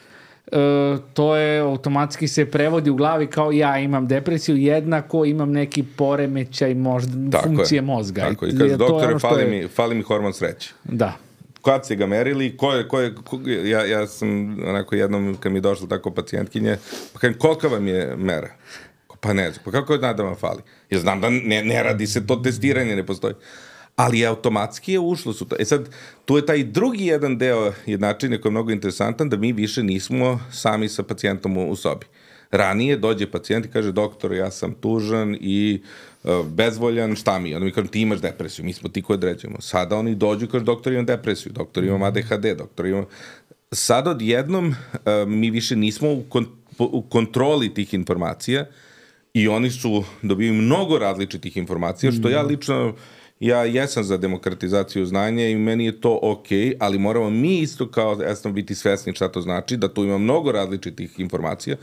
S1: to je automatski se prevodi u glavi kao ja imam depresiju, jednako imam neki poremećaj možda, tako funkcije
S2: je,
S1: mozga.
S2: Tako I, i kaže, doktore, fali, je... mi, fali mi hormon sreće.
S1: Da.
S2: Kad ste ga merili, ko je, ko je, ko, ja, ja sam onako jednom, kad mi je došla tako pacijentkinje, pa kažem, kolika vam je mera? Pa ne znam, pa kako je da vam fali? Ja znam da ne, ne radi se to testiranje, ne postoji ali automatski je ušlo su to. E sad, tu je taj drugi jedan deo jednačine koji je mnogo interesantan, da mi više nismo sami sa pacijentom u, u sobi. Ranije dođe pacijent i kaže, doktor, ja sam tužan i uh, bezvoljan, šta mi? Onda mi kaže, ti imaš depresiju, mi smo ti koji određujemo. Sada oni dođu i kaže, doktor, imam depresiju, doktor, imam ADHD, doktor, imam... Sada odjednom uh, mi više nismo u, u kontroli tih informacija i oni su dobili mnogo različitih informacija, što ja lično ja jesam za demokratizaciju znanja i meni je to ok, ali moramo mi isto kao esno biti svesni šta to znači, da tu ima mnogo različitih informacija,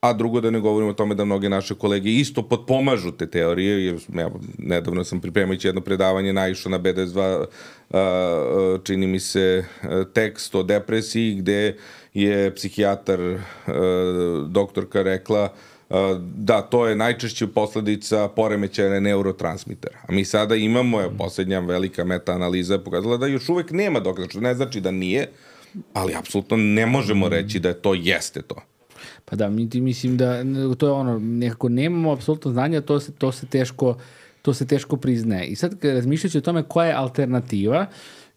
S2: a drugo da ne govorimo o tome da mnoge naše kolege isto potpomažu te teorije, jer ja, nedavno sam pripremajući jedno predavanje naišao na BDS2, a, čini mi se, tekst o depresiji, gde je psihijatar, a, doktorka rekla, da, to je najčešće posledica poremećaja neurotransmitera. A mi sada imamo, je poslednja velika meta-analiza pokazala da još uvek nema dokaza, što ne znači da nije, ali apsolutno ne možemo reći da je to jeste to.
S1: Pa da, mi, mislim da to je ono, nekako nemamo apsolutno znanja, to se, to se teško to se teško priznaje. I sad razmišljajući o tome koja je alternativa,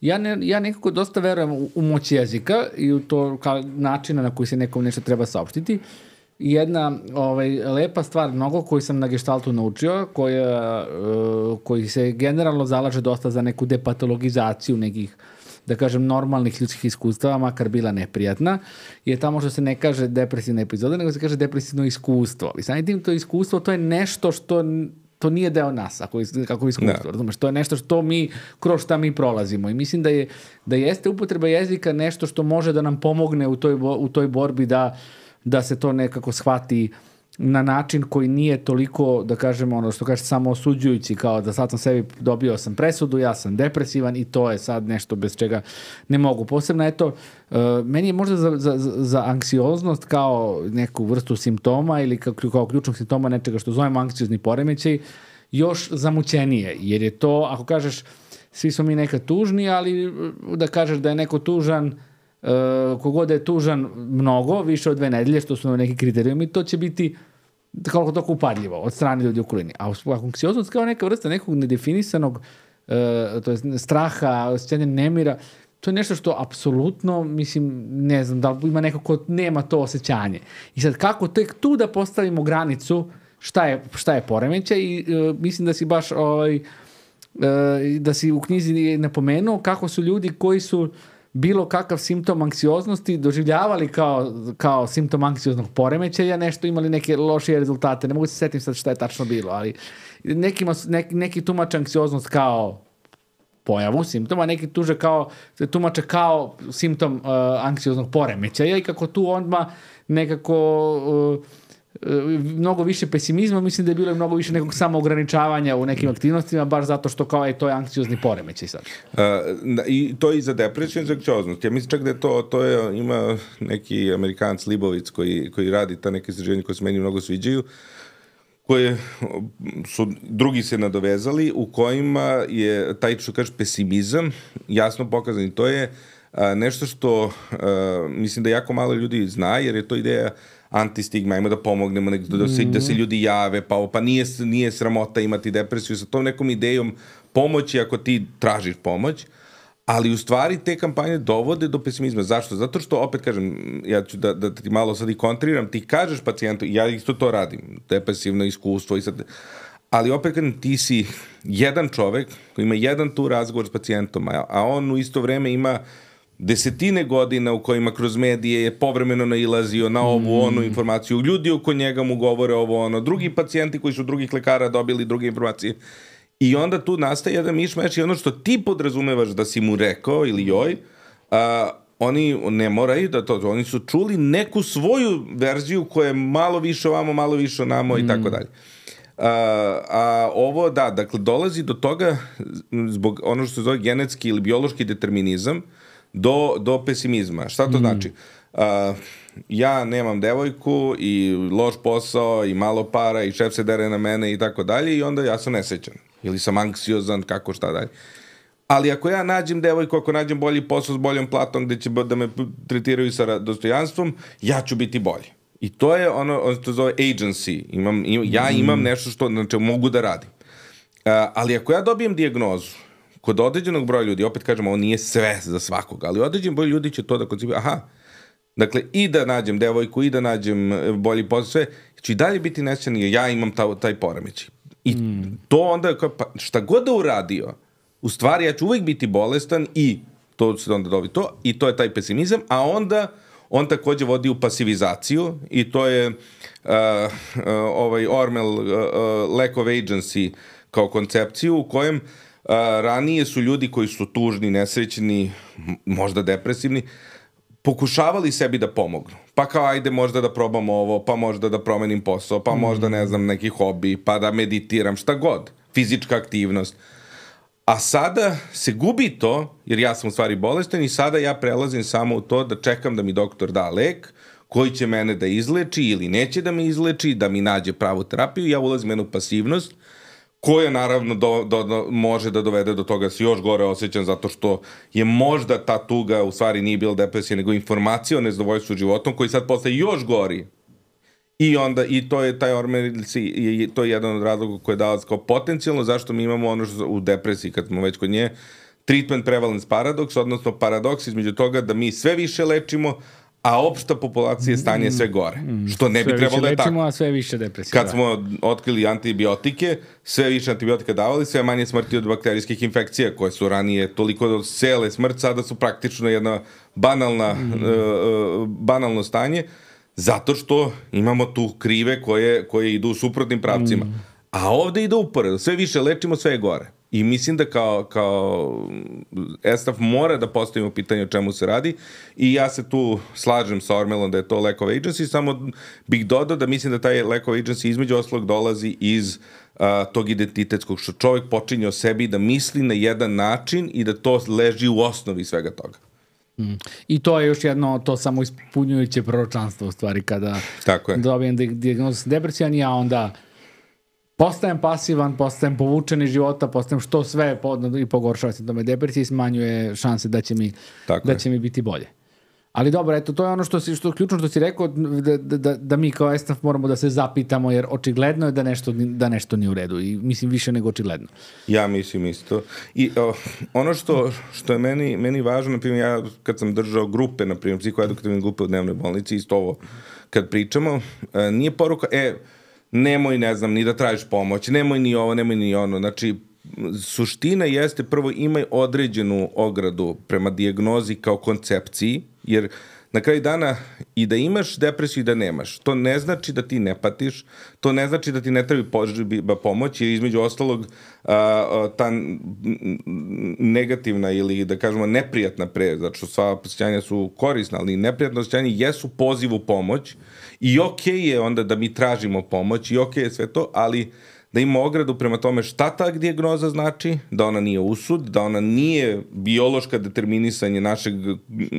S1: ja, ne, ja nekako dosta verujem u, u moć jezika i u to kao načina na koji se nekom nešto treba saopštiti. Uh, jedna ovaj, lepa stvar, mnogo koju sam na gestaltu naučio, koja, uh, koji se generalno zalaže dosta za neku depatologizaciju nekih da kažem, normalnih ljudskih iskustava, makar bila neprijatna, je tamo što se ne kaže depresivna epizoda, nego se kaže depresivno iskustvo. I samim tim to iskustvo, to je nešto što to nije deo nas, ako, kako iskustvo, no. razumeš, to je nešto što mi, kroz šta mi prolazimo i mislim da je, da jeste upotreba jezika nešto što može da nam pomogne u toj, u toj borbi da uh, da se to nekako shvati na način koji nije toliko, da kažemo, ono što kažete, samo osuđujući, kao da sad sam sebi dobio sam presudu, ja sam depresivan i to je sad nešto bez čega ne mogu. Posebno, eto, uh, meni je možda za, za, za anksioznost kao neku vrstu simptoma ili kao, kao ključnog simptoma nečega što zovemo anksiozni poremećaj, još zamućenije, jer je to, ako kažeš, svi smo mi nekad tužni, ali da kažeš da je neko tužan, uh, kogod je tužan mnogo, više od dve nedelje, što su neki kriterijumi, to će biti koliko toliko upadljivo od strane ljudi u okolini. A anksioznost kao neka vrsta nekog nedefinisanog uh, to je straha, osjećanja nemira, to je nešto što apsolutno, mislim, ne znam, da ima neko ko nema to osjećanje. I sad kako tek tu da postavimo granicu šta je, šta je poremeća i uh, mislim da si baš ovaj, da si u knjizi napomenuo kako su ljudi koji su bilo kakav simptom anksioznosti doživljavali kao, kao simptom anksioznog poremećaja, nešto imali neke lošije rezultate. Ne mogu se setim sad šta je tačno bilo, ali nekima, neki, neki tumač anksioznost kao pojavu simptoma, neki tuže kao, tumače kao simptom uh, anksioznog poremećaja i kako tu odmah nekako uh, mnogo više pesimizma, mislim da je bilo mnogo više nekog samoograničavanja u nekim aktivnostima, baš zato što kao je to je anksiozni poremećaj sad.
S2: Uh, I to i za depresiju i za anksioznost. Ja mislim čak da je to, to je, ima neki amerikanac Libovic koji, koji radi ta neke istraživanja koje se meni mnogo sviđaju, koje su drugi se nadovezali, u kojima je taj, što kažeš, pesimizam jasno pokazan i to je a, nešto što a, mislim da jako malo ljudi zna, jer je to ideja antistigma, ajmo da pomognemo, nek, da, se, da se ljudi jave, pa, pa nije, nije sramota imati depresiju sa tom nekom idejom pomoći ako ti tražiš pomoć, ali u stvari te kampanje dovode do pesimizma. Zašto? Zato što, opet kažem, ja ću da, da ti malo sad i kontriram, ti kažeš pacijentu, ja isto to radim, depresivno iskustvo i sad, ali opet kažem, ti si jedan čovek koji ima jedan tu razgovor s pacijentom, a, a on u isto vreme ima desetine godina u kojima kroz medije je povremeno nailazio na ovu mm. onu informaciju, ljudi oko njega mu govore ovo ono, drugi pacijenti koji su drugih lekara dobili druge informacije. I onda tu nastaje jedan mišmaš i ono što ti podrazumevaš da si mu rekao ili joj, a, oni ne moraju da to, oni su čuli neku svoju verziju koja je malo više ovamo, malo više onamo mm. i tako dalje. A, a ovo, da, dakle, dolazi do toga zbog ono što se zove genetski ili biološki determinizam, do, do pesimizma. Šta to mm. znači? A, ja nemam devojku i loš posao i malo para i šef se dere na mene i tako dalje i onda ja sam nesećan. Ili sam anksiozan, kako šta dalje. Ali ako ja nađem devojku, ako nađem bolji posao s boljom platom gde će da me tretiraju sa dostojanstvom, ja ću biti bolji. I to je ono, ono što zove agency. Imam, im, ja imam nešto što znači, mogu da radim. Uh, ali ako ja dobijem dijagnozu kod određenog broja ljudi, opet kažem, ovo nije sve za svakog, ali određen broj ljudi će to da koncipira, aha, dakle, i da nađem devojku, i da nađem e, bolji posao, sve, ću i dalje biti nesćan jer ja imam ta, taj poremećaj. I mm. to onda, pa šta god da uradio, u stvari ja ću uvek biti bolestan i to se onda dobi to, i to je taj pesimizam, a onda on takođe vodi u pasivizaciju i to je uh, uh, ovaj Ormel uh, uh, lack of agency kao koncepciju u kojem uh, ranije su ljudi koji su tužni, nesrećni, možda depresivni, pokušavali sebi da pomognu. Pa kao ajde možda da probam ovo, pa možda da promenim posao, pa možda ne znam neki hobi, pa da meditiram, šta god. Fizička aktivnost. A sada se gubi to, jer ja sam u stvari bolestan i sada ja prelazim samo u to da čekam da mi doktor da lek koji će mene da izleči ili neće da me izleči, da mi nađe pravu terapiju. Ja ulazim u jednu pasivnost koje naravno do, do, do, može da dovede do toga da se još gore osjećam zato što je možda ta tuga u stvari nije bila depresija nego informacija o nezadovoljstvu životom koji sad postaje još gori. I onda, i to je taj ormerici, i to je jedan od razloga koji je dao kao potencijalno zašto mi imamo ono što u depresiji, kad smo već kod nje, treatment prevalence paradoks, odnosno paradoks između toga da mi sve više lečimo, a opšta populacija stanje je sve gore. Mm, što ne bi trebalo da je tako.
S1: a sve više depresija.
S2: Kad da. smo otkrili antibiotike, sve više antibiotika davali, sve manje smrti od bakterijskih infekcija, koje su ranije toliko sele smrt, sada su praktično jedna banalna, mm. uh, banalno stanje, zato što imamo tu krive koje, koje idu u suprotnim pravcima. Mm. A ovde ide uporedo. Sve više lečimo, sve je gore. I mislim da kao, kao ESTAF mora da postavimo pitanje o čemu se radi i ja se tu slažem sa Ormelom da je to lack of agency, samo bih dodao da mislim da taj lack of agency između oslog dolazi iz uh, tog identitetskog, što čovjek počinje o sebi da misli na jedan način i da to leži u osnovi svega toga.
S1: Mm. I to je još jedno to samo ispunjujuće proročanstvo u stvari kada
S2: Tako je.
S1: dobijem diagnozu depresijan ja onda postajem pasivan, postajem povučen iz života, postajem što sve pod, i pogoršava se tome depresiji, smanjuje šanse da će mi, Tako da će mi biti bolje. Ali dobro, eto, to je ono što si, što ključno što si rekao, da, da, da, da mi kao estaf moramo da se zapitamo, jer očigledno je da nešto, da nešto nije u redu. I mislim, više nego očigledno.
S2: Ja mislim isto. I o, ono što, što je meni, meni važno, na primjer, ja kad sam držao grupe, na primjer, psihoedukativne grupe u dnevnoj bolnici, isto ovo, kad pričamo, e, nije poruka, e, nemoj, ne znam, ni da tražiš pomoć, nemoj ni ovo, nemoj ni ono. Znači, suština jeste prvo imaj određenu ogradu prema dijagnozi kao koncepciji, jer na kraju dana i da imaš depresiju i da nemaš, to ne znači da ti ne patiš, to ne znači da ti ne treba pomoć, jer između ostalog a, ta negativna ili da kažemo neprijatna pre, znači sva osjećanja su korisna, ali neprijatno osjećanje jesu poziv u pomoć i okej okay je onda da mi tražimo pomoć i okej okay je sve to, ali da ima ogradu prema tome šta ta dijagnoza znači, da ona nije usud, da ona nije biološka determinisanje našeg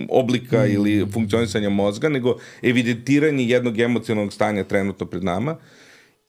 S2: oblika mm. ili funkcionisanja mozga, nego evidentiranje jednog emocionalnog stanja trenutno pred nama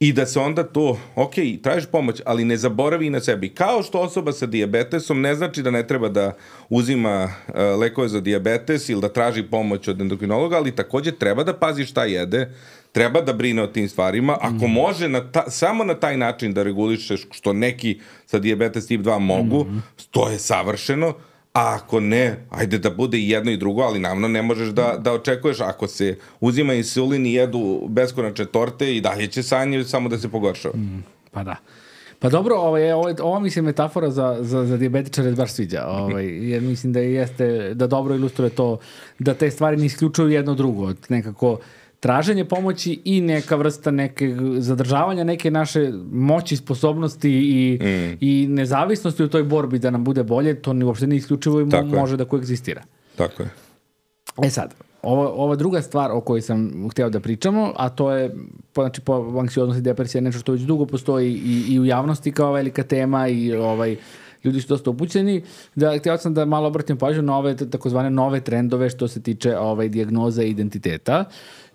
S2: i da se onda to, ok, tražiš pomoć, ali ne zaboravi na sebi. Kao što osoba sa diabetesom ne znači da ne treba da uzima uh, lekove za diabetes ili da traži pomoć od endokrinologa, ali takođe treba da pazi šta jede, treba da brine o tim stvarima. Ako mm. može na ta, samo na taj način da regulišeš što neki sa diabetes tip 2 mogu, mm. to je savršeno. A ako ne, ajde da bude i jedno i drugo, ali naravno ne možeš da, da očekuješ ako se uzima insulin i jedu beskonačne torte i dalje će sanje samo da se pogoršava. Mm,
S1: pa da. Pa dobro, ovo, je, ovo, ovo mi se metafora za, za, za diabetičare baš sviđa, ovaj, jer mislim da jeste, da dobro ilustruje to, da te stvari ne isključuju jedno drugo, nekako traženje pomoći i neka vrsta neke zadržavanja neke naše moći, sposobnosti i, mm. i nezavisnosti u toj borbi da nam bude bolje, to ni uopšte ne isključivo i može je. da koegzistira.
S2: Tako je.
S1: E sad, ovo, ova druga stvar o kojoj sam hteo da pričamo, a to je, znači, po anksioznosti i depresija nešto što već dugo postoji i, i u javnosti kao velika tema i ovaj, ljudi su dosta upućeni, da htio sam da malo obratim pažnju na ove takozvane nove trendove što se tiče ovaj, dijagnoza i identiteta.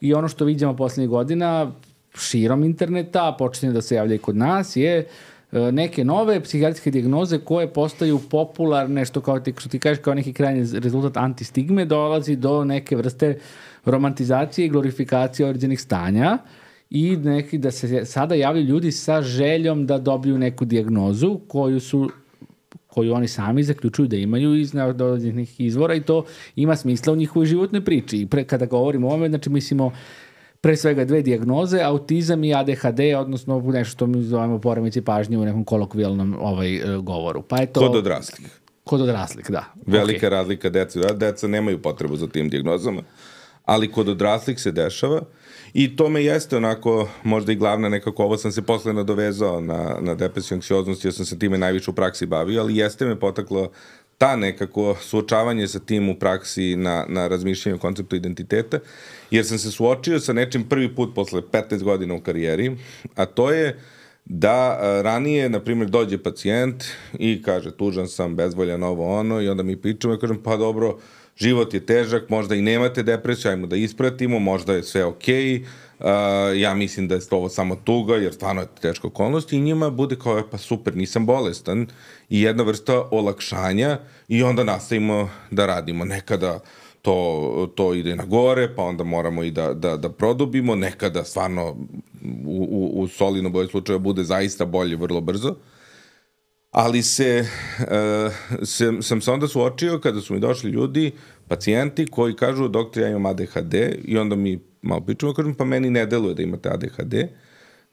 S1: I ono što vidimo poslednjih godina širom interneta, počinje da se javlja i kod nas, je e, neke nove psihijatrijske dijagnoze koje postaju popularne, što, kao ti, što ti kažeš kao neki krajnji rezultat antistigme, dolazi do neke vrste romantizacije i glorifikacije određenih stanja i neki da se sada javljaju ljudi sa željom da dobiju neku dijagnozu koju su koju oni sami zaključuju da imaju iz nekih izvora i to ima smisla u njihovoj životnoj priči. I pre, kada govorimo o ovome, znači mislimo pre svega dve dijagnoze, autizam i ADHD, odnosno nešto što mi zovemo poremeći pažnje u nekom kolokvijalnom ovaj, e, govoru. Pa je to...
S2: Kod odraslih.
S1: Kod odraslih, da.
S2: Velika okay. razlika deca. Deca nemaju potrebu za tim diagnozama, ali kod odraslih se dešava I to me jeste onako, možda i glavna nekako, ovo sam se posle nadovezao na, na depresiju anksioznost, jer sam se time najviše u praksi bavio, ali jeste me potaklo ta nekako suočavanje sa tim u praksi na, na razmišljanju konceptu identiteta, jer sam se suočio sa nečim prvi put posle 15 godina u karijeri, a to je da ranije, na primjer, dođe pacijent i kaže tužan sam, bezvoljan, ovo ono, i onda mi pričamo i kažem pa dobro, život je težak, možda i nemate depresiju, ajmo da ispratimo, možda je sve okej, okay, uh, ja mislim da je ovo samo tuga, jer stvarno je teška okolnost i njima bude kao, e, pa super, nisam bolestan i jedna vrsta olakšanja i onda nastavimo da radimo. Nekada to, to ide na gore, pa onda moramo i da, da, da produbimo, nekada stvarno u, u, u solino boje slučaja bude zaista bolje vrlo brzo. Uh, ali se, uh, se, sam se onda suočio kada su mi došli ljudi, pacijenti koji kažu doktor ja imam ADHD i onda mi malo pričamo, kažem pa meni ne deluje da imate ADHD,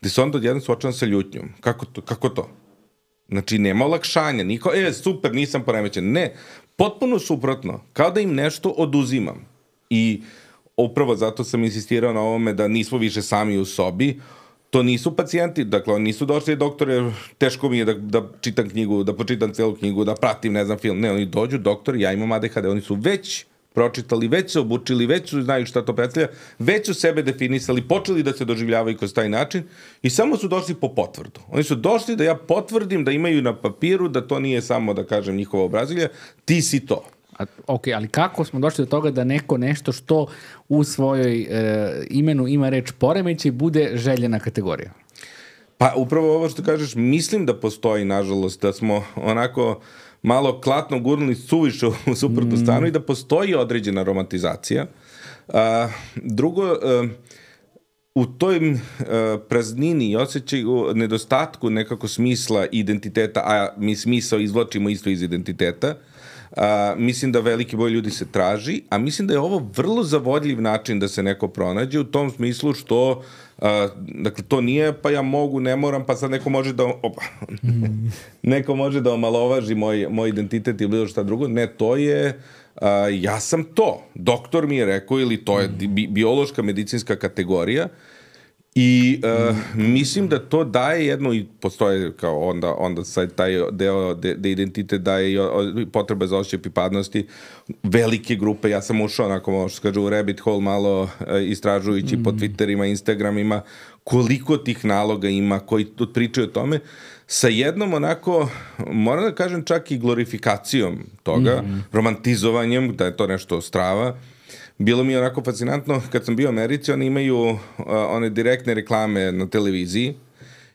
S2: gde se onda odjedno suočavam sa ljutnjom. Kako to? Kako to? Znači, nema olakšanja, niko, e, super, nisam poremećen. Ne, potpuno suprotno, kao da im nešto oduzimam. I upravo zato sam insistirao na ovome da nismo više sami u sobi, to nisu pacijenti, dakle, oni nisu došli doktore, teško mi je da, da čitam knjigu, da počitam celu knjigu, da pratim, ne znam, film. Ne, oni dođu, doktor, ja imam ADHD, oni su već pročitali, već se obučili, već su znaju šta to predstavlja, već su sebe definisali, počeli da se doživljavaju kroz taj način i samo su došli po potvrdu. Oni su došli da ja potvrdim da imaju na papiru da to nije samo, da kažem, njihova obrazilja, ti si to.
S1: A, ok, ali kako smo došli do toga da neko nešto što u svojoj e, imenu ima reč poremeći bude željena kategorija?
S2: Pa upravo ovo što kažeš, mislim da postoji, nažalost, da smo onako malo klatno gurnuli suviše u suprotnu
S1: Mm.
S2: stranu i da postoji određena romantizacija. A, drugo, e, u toj uh, praznini i osjećaju nedostatku nekako smisla identiteta, a mi smisao izvlačimo isto iz identiteta, a, mislim da veliki broj ljudi se traži, a mislim da je ovo vrlo zavodljiv način da se neko pronađe u tom smislu što a, dakle to nije pa ja mogu, ne moram, pa sad neko može da opa, neko može da omalovaži moj, moj identitet ili bilo šta drugo. Ne, to je a, ja sam to. Doktor mi je rekao ili to je bi, biološka medicinska kategorija I uh, mislim da to daje jedno i postoje kao onda onda sad taj deo da de identitet daje i potreba za osjećaj pripadnosti velike grupe ja sam ušao onako malo što kaže u rabbit hole malo uh, istražujući mm. po Twitterima, Instagramima koliko tih naloga ima koji pričaju o tome sa jednom onako moram da kažem čak i glorifikacijom toga, mm. romantizovanjem da je to nešto strava bilo mi je onako fascinantno kad sam bio u Americi, oni imaju uh, one direktne reklame na televiziji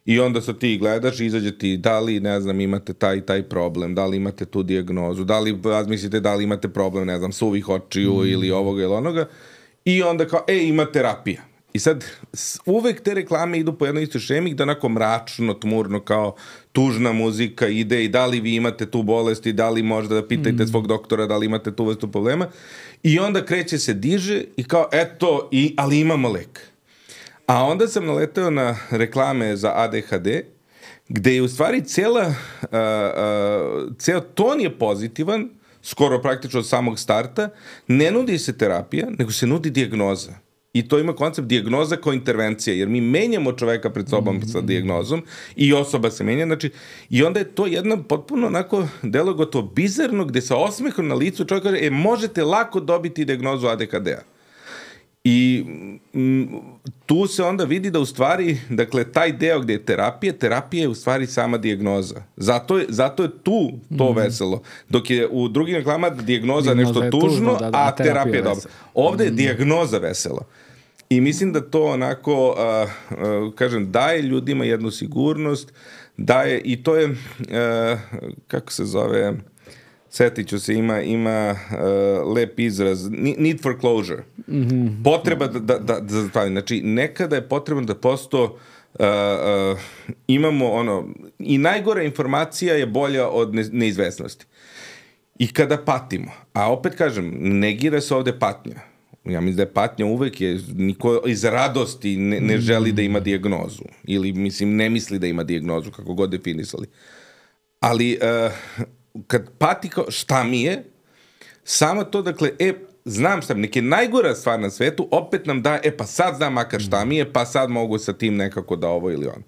S2: i onda sa ti gledaš i izađe ti da li, ne znam, imate taj taj problem, da li imate tu dijagnozu, da li razmislite da li imate problem, ne znam, suvih očiju mm. ili ovoga ili onoga i onda kao, e, ima terapija. I sad, uvek te reklame idu po jednoj istoj šemi da onako mračno, tmurno, kao tužna muzika ide i da li vi imate tu bolest i da li možda da pitajte mm. svog doktora da li imate tu vrstu problema. I onda kreće se diže i kao, eto, i, ali imamo lek. A onda sam naleteo na reklame za ADHD, gde je u stvari cela, uh, uh, ceo ton je pozitivan, skoro praktično od samog starta, ne nudi se terapija, nego se nudi dijagnoza. I to ima koncept dijagnoza kao intervencija, jer mi menjamo čoveka pred sobom mm -hmm. sa dijagnozom i osoba se menja, znači, i onda je to jedna potpuno onako delo gotovo bizarno, gde sa osmehom na licu čovjek kaže, e, možete lako dobiti diagnozu ADHD-a. I m, tu se onda vidi da u stvari, dakle, taj deo gde je terapija, terapija je u stvari sama dijagnoza. Zato je, zato je tu to mm. veselo. Dok je u drugim reklamama dijagnoza, nešto tužno, tužno da, da, a terapija je dobra. Ovde je mm. dijagnoza vesela. I mislim da to onako, uh, uh, kažem, daje ljudima jednu sigurnost, daje, i to je, uh, kako se zove, setit ću se, ima, ima uh, lep izraz, need for closure. Mm -hmm. Potreba da, da, da, da zatavim. Znači, nekada je potrebno da posto uh, uh, imamo ono, i najgora informacija je bolja od ne, neizvesnosti. I kada patimo, a opet kažem, negira se ovde patnja. Ja mislim da je patnja uvek je, niko iz radosti ne, ne želi da ima dijagnozu. Ili, mislim, ne misli da ima dijagnozu, kako god definisali. Ali, uh, kad pati kao šta mi je, samo to, dakle, e, znam šta, neke najgora stvar na svetu, opet nam da, e, pa sad znam makar šta mi je, pa sad mogu sa tim nekako da ovo ili ono.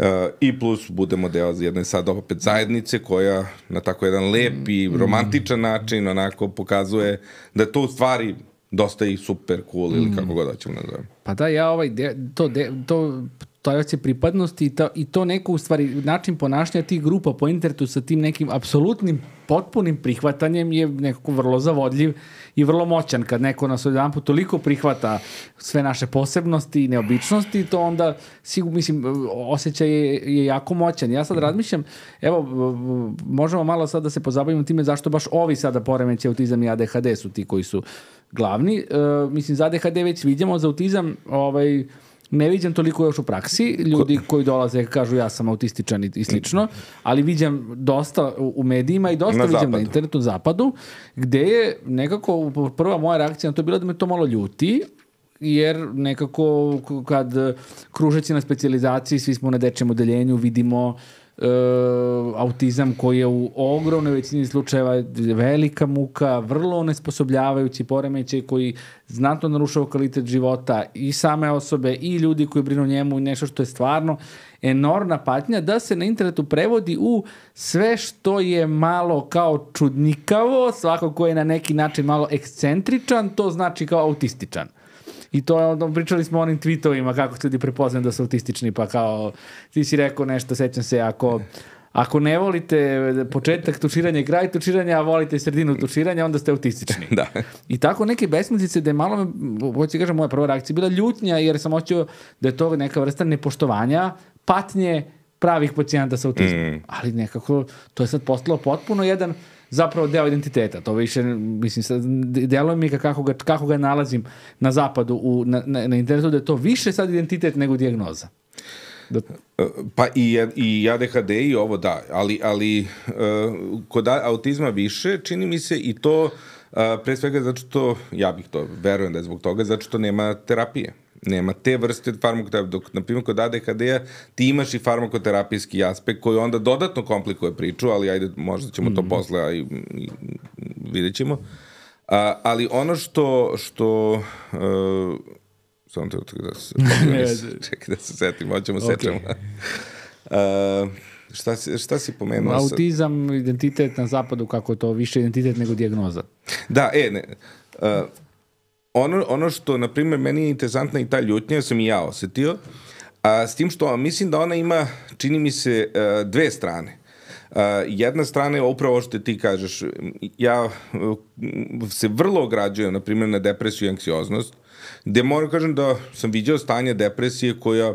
S2: Uh, I plus budemo deo jedne sad opet zajednice koja na tako jedan lep i romantičan način onako pokazuje da to u stvari dosta i super cool ili kako god hoćemo nazovem.
S1: Pa da, ja ovaj, de, to, de, to, to je pripadnosti i to, i to neko u stvari način ponašanja tih grupa po internetu sa tim nekim apsolutnim potpunim prihvatanjem je nekako vrlo zavodljiv i vrlo moćan kad neko nas jedan put toliko prihvata sve naše posebnosti i neobičnosti to onda sigur, mislim osjećaj je, je jako moćan ja sad razmišljam evo možemo malo sad da se pozabavimo time zašto baš ovi sada poremeći autizam i ADHD su ti koji su glavni uh, mislim za ADHD već vidimo za autizam ovaj ne viđam toliko još u praksi, ljudi koji dolaze kažu ja sam autističan i, i slično, ali viđam dosta u, u medijima i dosta na viđam zapadu. na internetu, zapadu, gde je nekako prva moja reakcija na to je bila da me to malo ljuti, jer nekako kad kružeći na specializaciji, svi smo na dečjem odeljenju, vidimo uh, e, autizam koji je u ogromnoj većini slučajeva velika muka, vrlo nesposobljavajući poremećaj koji znatno narušava kvalitet života i same osobe i ljudi koji brinu njemu i nešto što je stvarno enormna patnja da se na internetu prevodi u sve što je malo kao čudnikavo, svako ko je na neki način malo ekscentričan, to znači kao autističan. I to je, ono, pričali smo o onim tweetovima kako ljudi prepoznaju da su autistični, pa kao, ti si rekao nešto, sećam se, ako, ako ne volite početak tuširanja i kraj tuširanja, a volite sredinu tuširanja, onda ste autistični.
S2: da.
S1: I tako neke besmislice da je malo, hoće kažem, moja prva reakcija bila ljutnja, jer sam oćeo da je to neka vrsta nepoštovanja, patnje, pravih pacijenta sa autizmom. Mm. Ali nekako, to je sad postalo potpuno jedan zapravo deo identiteta. To više, mislim, sad, deluje mi kako ga, kako ga nalazim na zapadu, u, na, na, na internetu, da je to više sad identitet nego dijagnoza.
S2: Da... Pa i, i ADHD i ovo da, ali, ali uh, kod autizma više čini mi se i to uh, pre svega zato što, ja bih to, verujem da je zbog toga, zato što nema terapije. Nema te vrste farmakoterapije, dok, na primjer, kod ADHD-a ti imaš i farmakoterapijski aspekt koji onda dodatno komplikuje priču, ali ajde, možda ćemo mm. to posle, a i, i vidjet ćemo. A, ali ono što, što uh, samo to da se, čekaj da se setim, hoćemo okay. sečemo. uh, šta, si, šta si pomenuo?
S1: Autizam, identitet na zapadu, kako je to više identitet nego dijagnoza.
S2: Da, e, ne. Uh, ono, ono što, na primjer, meni je interesantna i ta ljutnja, sam i ja osetio, a, s tim što mislim da ona ima, čini mi se, a, dve strane. Uh, jedna strana je upravo što ti kažeš. Ja se vrlo ograđujem, na primjer, na depresiju i anksioznost, gde moram kažem da sam viđao stanje depresije koja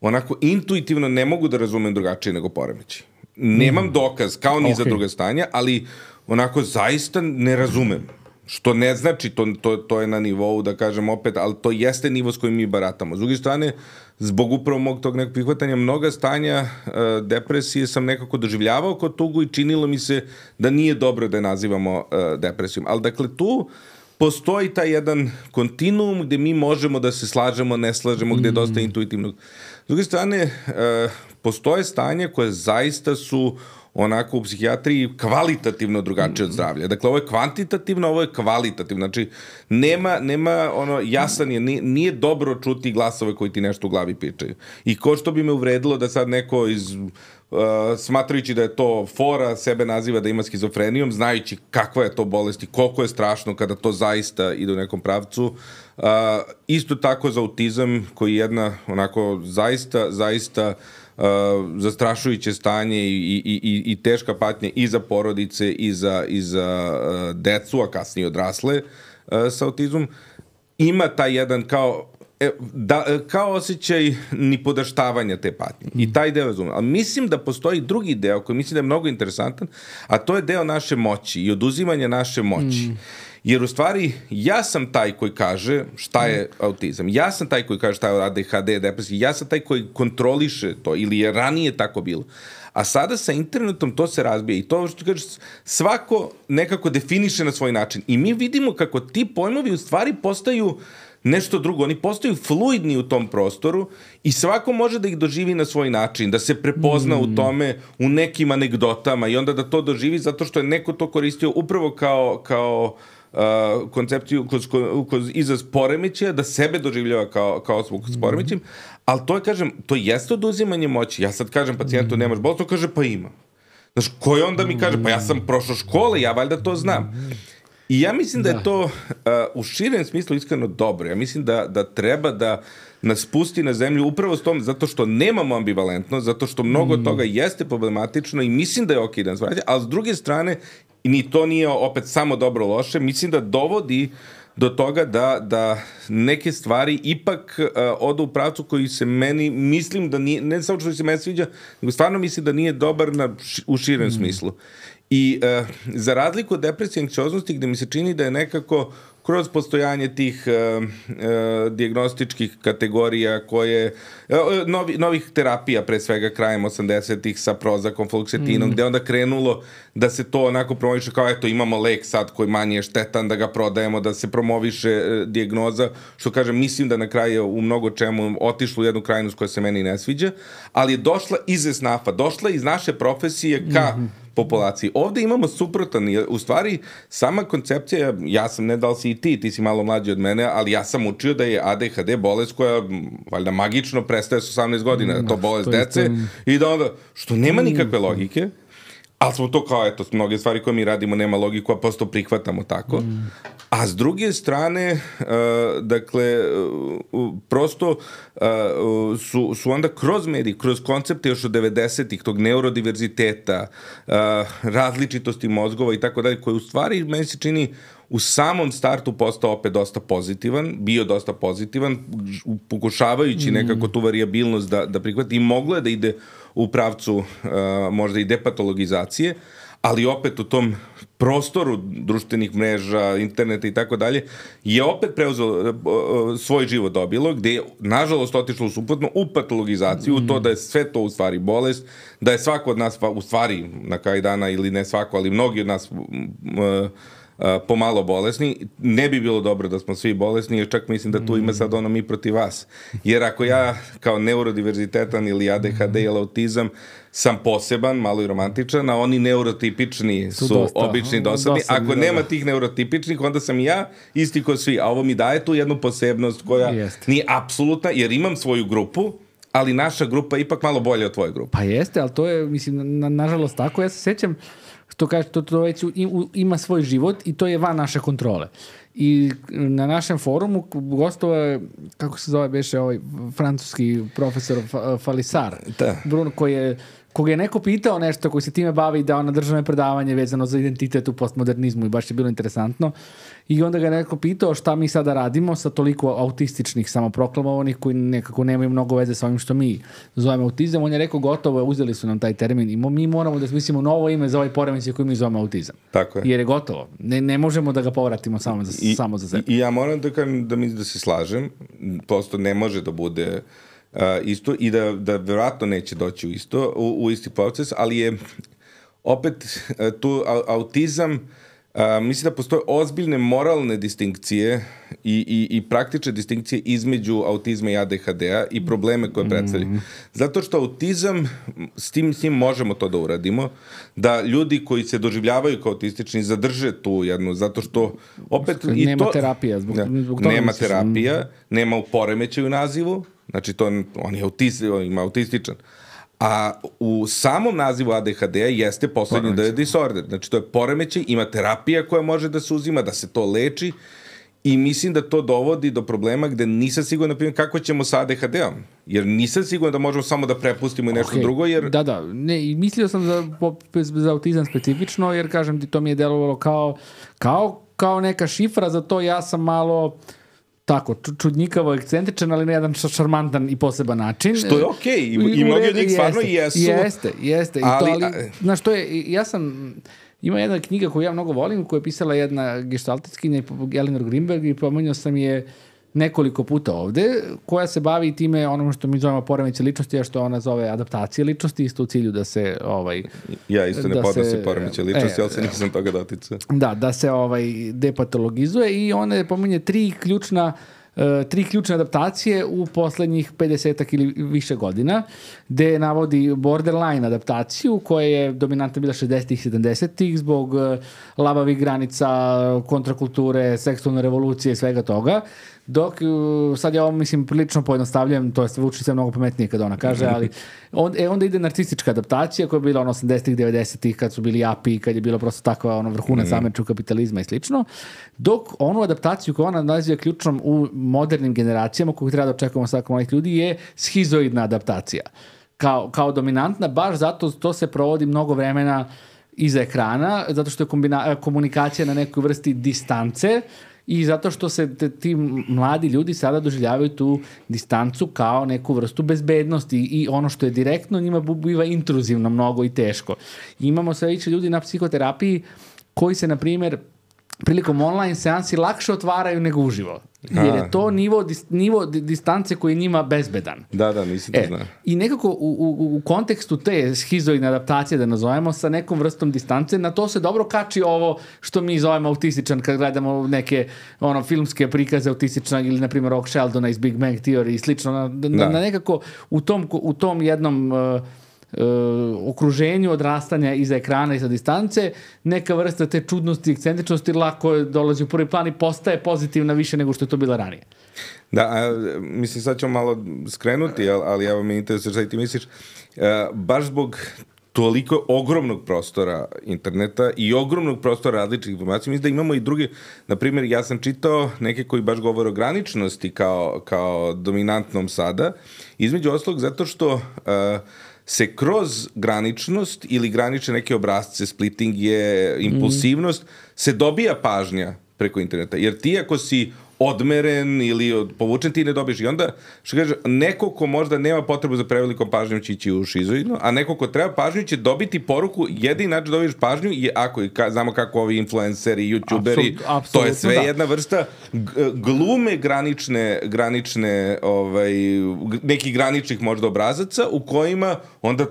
S2: onako intuitivno ne mogu da razumem drugačije nego poremeći. Nemam mm. dokaz, kao ni okay. za druga stanja, ali onako zaista ne razumem. Što ne znači, to, to, to je na nivou, da kažem opet, ali to jeste nivo s kojim mi baratamo. S druge strane, zbog upravo mog tog nekog prihvatanja, mnoga stanja uh, depresije sam nekako doživljavao kod tugu i činilo mi se da nije dobro da je nazivamo uh, depresijom. Ali dakle, tu postoji taj jedan kontinuum gde mi možemo da se slažemo, ne slažemo, gde je dosta mm. intuitivnog. S druge strane, uh, postoje stanje koje zaista su onako u psihijatriji kvalitativno drugačije od zdravlja. Dakle, ovo je kvantitativno, ovo je kvalitativno. Znači, nema, nema ono, jasan je, nije, nije dobro čuti glasove koji ti nešto u glavi pičaju. I ko što bi me uvredilo da sad neko iz Uh, smatrajući da je to fora, sebe naziva da ima skizofrenijom, znajući kakva je to bolest i koliko je strašno kada to zaista ide u nekom pravcu. Uh, isto tako za autizam, koji je jedna onako zaista, zaista uh, uh, zastrašujuće stanje i, i, i, i teška patnja i za porodice i za, i za uh, decu, a kasnije odrasle uh, sa autizmom, ima taj jedan kao e, da, kao osjećaj ni podaštavanja te patnje. I taj deo razumem. Ali mislim da postoji drugi deo koji mislim da je mnogo interesantan, a to je deo naše moći i oduzimanja naše moći. Mm. Jer u stvari ja sam taj koji kaže šta je autizam. Ja sam taj koji kaže šta je ADHD, depresija. Ja sam taj koji kontroliše to ili je ranije tako bilo. A sada sa internetom to se razbija i to što kažeš svako nekako definiše na svoj način. I mi vidimo kako ti pojmovi u stvari postaju nešto drugo. Oni postaju fluidni u tom prostoru i svako može da ih doživi na svoj način, da se prepozna mm. u tome, u nekim anegdotama i onda da to doživi zato što je neko to koristio upravo kao, kao uh, uh, koncepciju kroz, kroz izraz poremećaja, da sebe doživljava kao, kao osobu s poremećajem, ali to je, kažem, to jeste oduzimanje moći. Ja sad kažem pacijentu, mm. nemaš bolest, to kaže, pa ima. Znaš, koji onda mi kaže, pa ja sam prošao škole, ja valjda to znam. I ja mislim da, da je to uh, u širem smislu iskreno dobro. Ja mislim da, da treba da nas pusti na zemlju upravo s tom, zato što nemamo ambivalentnost, zato što mnogo mm. toga jeste problematično i mislim da je ok da nas vraća, ali s druge strane ni to nije opet samo dobro loše, mislim da dovodi do toga da, da neke stvari ipak uh, odu u pravcu koji se meni, mislim da nije, ne samo što se meni sviđa, nego stvarno mislim da nije dobar na, u širem mm. smislu. I uh, za razliku od depresije i anksioznosti, gde mi se čini da je nekako kroz postojanje tih uh, uh, diagnostičkih kategorija koje, uh, novi, novih terapija pre svega krajem 80-ih sa prozakom, fluoksetinom, mm. gde onda krenulo da se to onako promoviše kao eto imamo lek sad koji manje je štetan da ga prodajemo, da se promoviše uh, dijagnoza, što kažem mislim da na kraju u mnogo čemu otišlo u jednu krajnost koja se meni ne sviđa, ali je došla iz esnafa, došla iz naše profesije ka mm -hmm populaciji. Ovde imamo suprotan, u stvari sama koncepcija, ja sam ne da li si i ti, ti si malo mlađi od mene, ali ja sam učio da je ADHD bolest koja valjda magično prestaje s 18 godina, da to bolest dece i da onda, što nema nikakve logike, ali smo to kao, eto, mnoge stvari koje mi radimo nema logiku, a posto prihvatamo tako. Mm. A s druge strane, uh, dakle, uh, prosto uh, su, su onda kroz mediji, kroz koncepte još od 90-ih, tog neurodiverziteta, uh, različitosti mozgova i tako dalje, koje u stvari meni se čini u samom startu postao opet dosta pozitivan, bio dosta pozitivan, pokušavajući mm. nekako tu variabilnost da, da prihvati i moglo je da ide u pravcu uh, možda i depatologizacije, ali opet u tom prostoru društvenih mreža, interneta i tako dalje, je opet preuzelo uh, svoj život dobilo, gde je, nažalost, otišlo suprotno u patologizaciju, mm. to da je sve to u stvari bolest, da je svako od nas, pa, u stvari, na kraj dana, ili ne svako, ali mnogi od nas uh, pomalo bolesni. Ne bi bilo dobro da smo svi bolesni, jer čak mislim da tu ima sad ono mi protiv vas. Jer ako ja kao neurodiverzitetan ili ADHD ili autizam sam poseban, malo i romantičan, a oni neurotipični su, su dosta, obični dosadni. dosadni. Ako da, nema da. tih neurotipičnih, onda sam ja isti ko svi. A ovo mi daje tu jednu posebnost koja Jeste. nije apsolutna, jer imam svoju grupu, ali naša grupa je ipak malo bolja od tvoje grupe.
S1: Pa jeste, ali to je, mislim, na, nažalost tako. Ja se sećam, što kaže, to, to već ima svoj život i to je van naše kontrole. I na našem forumu gostova je, kako se zove, beše ovaj francuski profesor Falisar, da. Bruno, koji je koga je neko pitao nešto koji se time bavi dao na državne predavanje vezano za identitet u postmodernizmu i baš je bilo interesantno. I onda ga je neko pitao šta mi sada radimo sa toliko autističnih samoproklamovanih koji nekako nemaju mnogo veze sa ovim što mi zovemo autizam. On je rekao gotovo, uzeli su nam taj termin i mi moramo da smislimo novo ime za ovaj poremećaj koji mi zovemo autizam.
S2: Tako je.
S1: Jer je gotovo. Ne, ne možemo da ga povratimo samo za, I, samo za sebe.
S2: I, I ja moram da kažem da mi da se slažem. Prosto ne može da bude uh, isto i da, da verovatno neće doći u isto, u, u isti proces, ali je opet uh, tu autizam A, mislim da postoje ozbiljne moralne distinkcije i, i, i praktične distinkcije između autizma i ADHD-a i probleme koje predstavlja. Mm. Zato što autizam, s tim, s tim možemo to da uradimo, da ljudi koji se doživljavaju kao autistični zadrže tu jednu, zato što opet...
S1: Nema i nema to, terapija. Zbog,
S2: ne, zbog toga nema terapija, nema u poremećaju nazivu, znači to, on je autist, on ima autističan. A u samom nazivu ADHD jeste poslednji da je disorder. Znači, to je poremećaj, ima terapija koja može da se uzima, da se to leči i mislim da to dovodi do problema gde nisam siguran, na primjer, kako ćemo sa ADHD-om. Jer nisam siguran da možemo samo da prepustimo i nešto okay. drugo, jer...
S1: Da, da. Ne, i mislio sam za, za autizam specifično, jer, kažem ti, to mi je delovalo kao, kao, kao neka šifra, za to ja sam malo tako, čudnjikavo, ekscentričan, ali na jedan šarmantan i poseban način.
S2: Što je okej, okay. i, i mnogi od njih stvarno i jesu.
S1: Jeste, jeste. Ali, I to, ali, znaš, to je, ja sam, ima jedna knjiga koju ja mnogo volim, koju je pisala jedna gestaltitskinja, Elinor Greenberg, i pomenio sam je nekoliko puta ovde, koja se bavi time onom što mi zovemo poremeće ličnosti, a što ona zove adaptacije ličnosti, isto u cilju da se... Ovaj,
S2: ja isto ne da podnosim poremeće ličnosti, e, ali se nisam toga doticao.
S1: Da, da se ovaj, depatologizuje i ona pominje tri ključna Uh, tri ključne adaptacije u poslednjih 50 ili više godina, gde navodi borderline adaptaciju koja je dominantna bila 60-ih i 70-ih zbog uh, labavih granica, kontrakulture, seksualne revolucije i svega toga. Dok, sad ja ovo mislim prilično pojednostavljam, to je zvuči sve mnogo pametnije kada ona kaže, ali on, e, onda ide narcistička adaptacija koja je bila ono 80-ih, 90-ih kad su bili API, kad je bilo prosto takva ono vrhunac mm. američkog kapitalizma i slično. Dok onu adaptaciju koju ona naziva ključnom u modernim generacijama koju treba da očekujemo svakom ovih ljudi je schizoidna adaptacija. Kao, kao dominantna, baš zato to se provodi mnogo vremena iza ekrana, zato što je kombina, komunikacija na nekoj vrsti distance, i zato što se te, ti mladi ljudi sada doživljavaju tu distancu kao neku vrstu bezbednosti i ono što je direktno njima biva intruzivno mnogo i teško. Imamo sve više ljudi na psihoterapiji koji se, na primjer, prilikom online seansi lakše otvaraju nego uživo. Jer je to nivo, nivo distance koji je njima bezbedan.
S2: Da, da, nisam to e, znao.
S1: I nekako u, u, u kontekstu te schizoidne adaptacije, da nazovemo, sa nekom vrstom distance, na to se dobro kači ovo što mi zovemo autističan kad gledamo neke ono, filmske prikaze autističnog ili, na primjer, ovog Sheldona iz Big Bang Theory i slično. Na, na, da. na nekako u tom, u tom jednom... Uh, uh, okruženju odrastanja iza ekrana i sa distance, neka vrsta te čudnosti i ekscentričnosti lako dolazi u prvi plan i postaje pozitivna više nego što je to bila ranije.
S2: Da, a, mislim sad ćemo malo skrenuti, ali, ali evo me interesuje šta ti misliš. A, baš zbog toliko ogromnog prostora interneta i ogromnog prostora različitih informacija. Mislim da imamo i druge, na primjer, ja sam čitao neke koji baš govore o graničnosti kao, kao dominantnom sada, između oslog zato što uh, se kroz graničnost ili granične neke obrazce, splitting je, impulsivnost, mm. se dobija pažnja preko interneta. Jer ti ako si odmeren ili od, povučen, ti ne dobiješ. I onda, što kaže, neko ko možda nema potrebu za prevelikom pažnjom će ići u šizoidno, a neko ko treba pažnju će dobiti poruku, jedini način da dobiješ pažnju je ako, ka, znamo kako ovi influenceri, youtuberi,
S1: Apsolut-
S2: to je sve
S1: da.
S2: jedna vrsta glume granične, granične ovaj, nekih graničnih možda obrazaca u kojima onda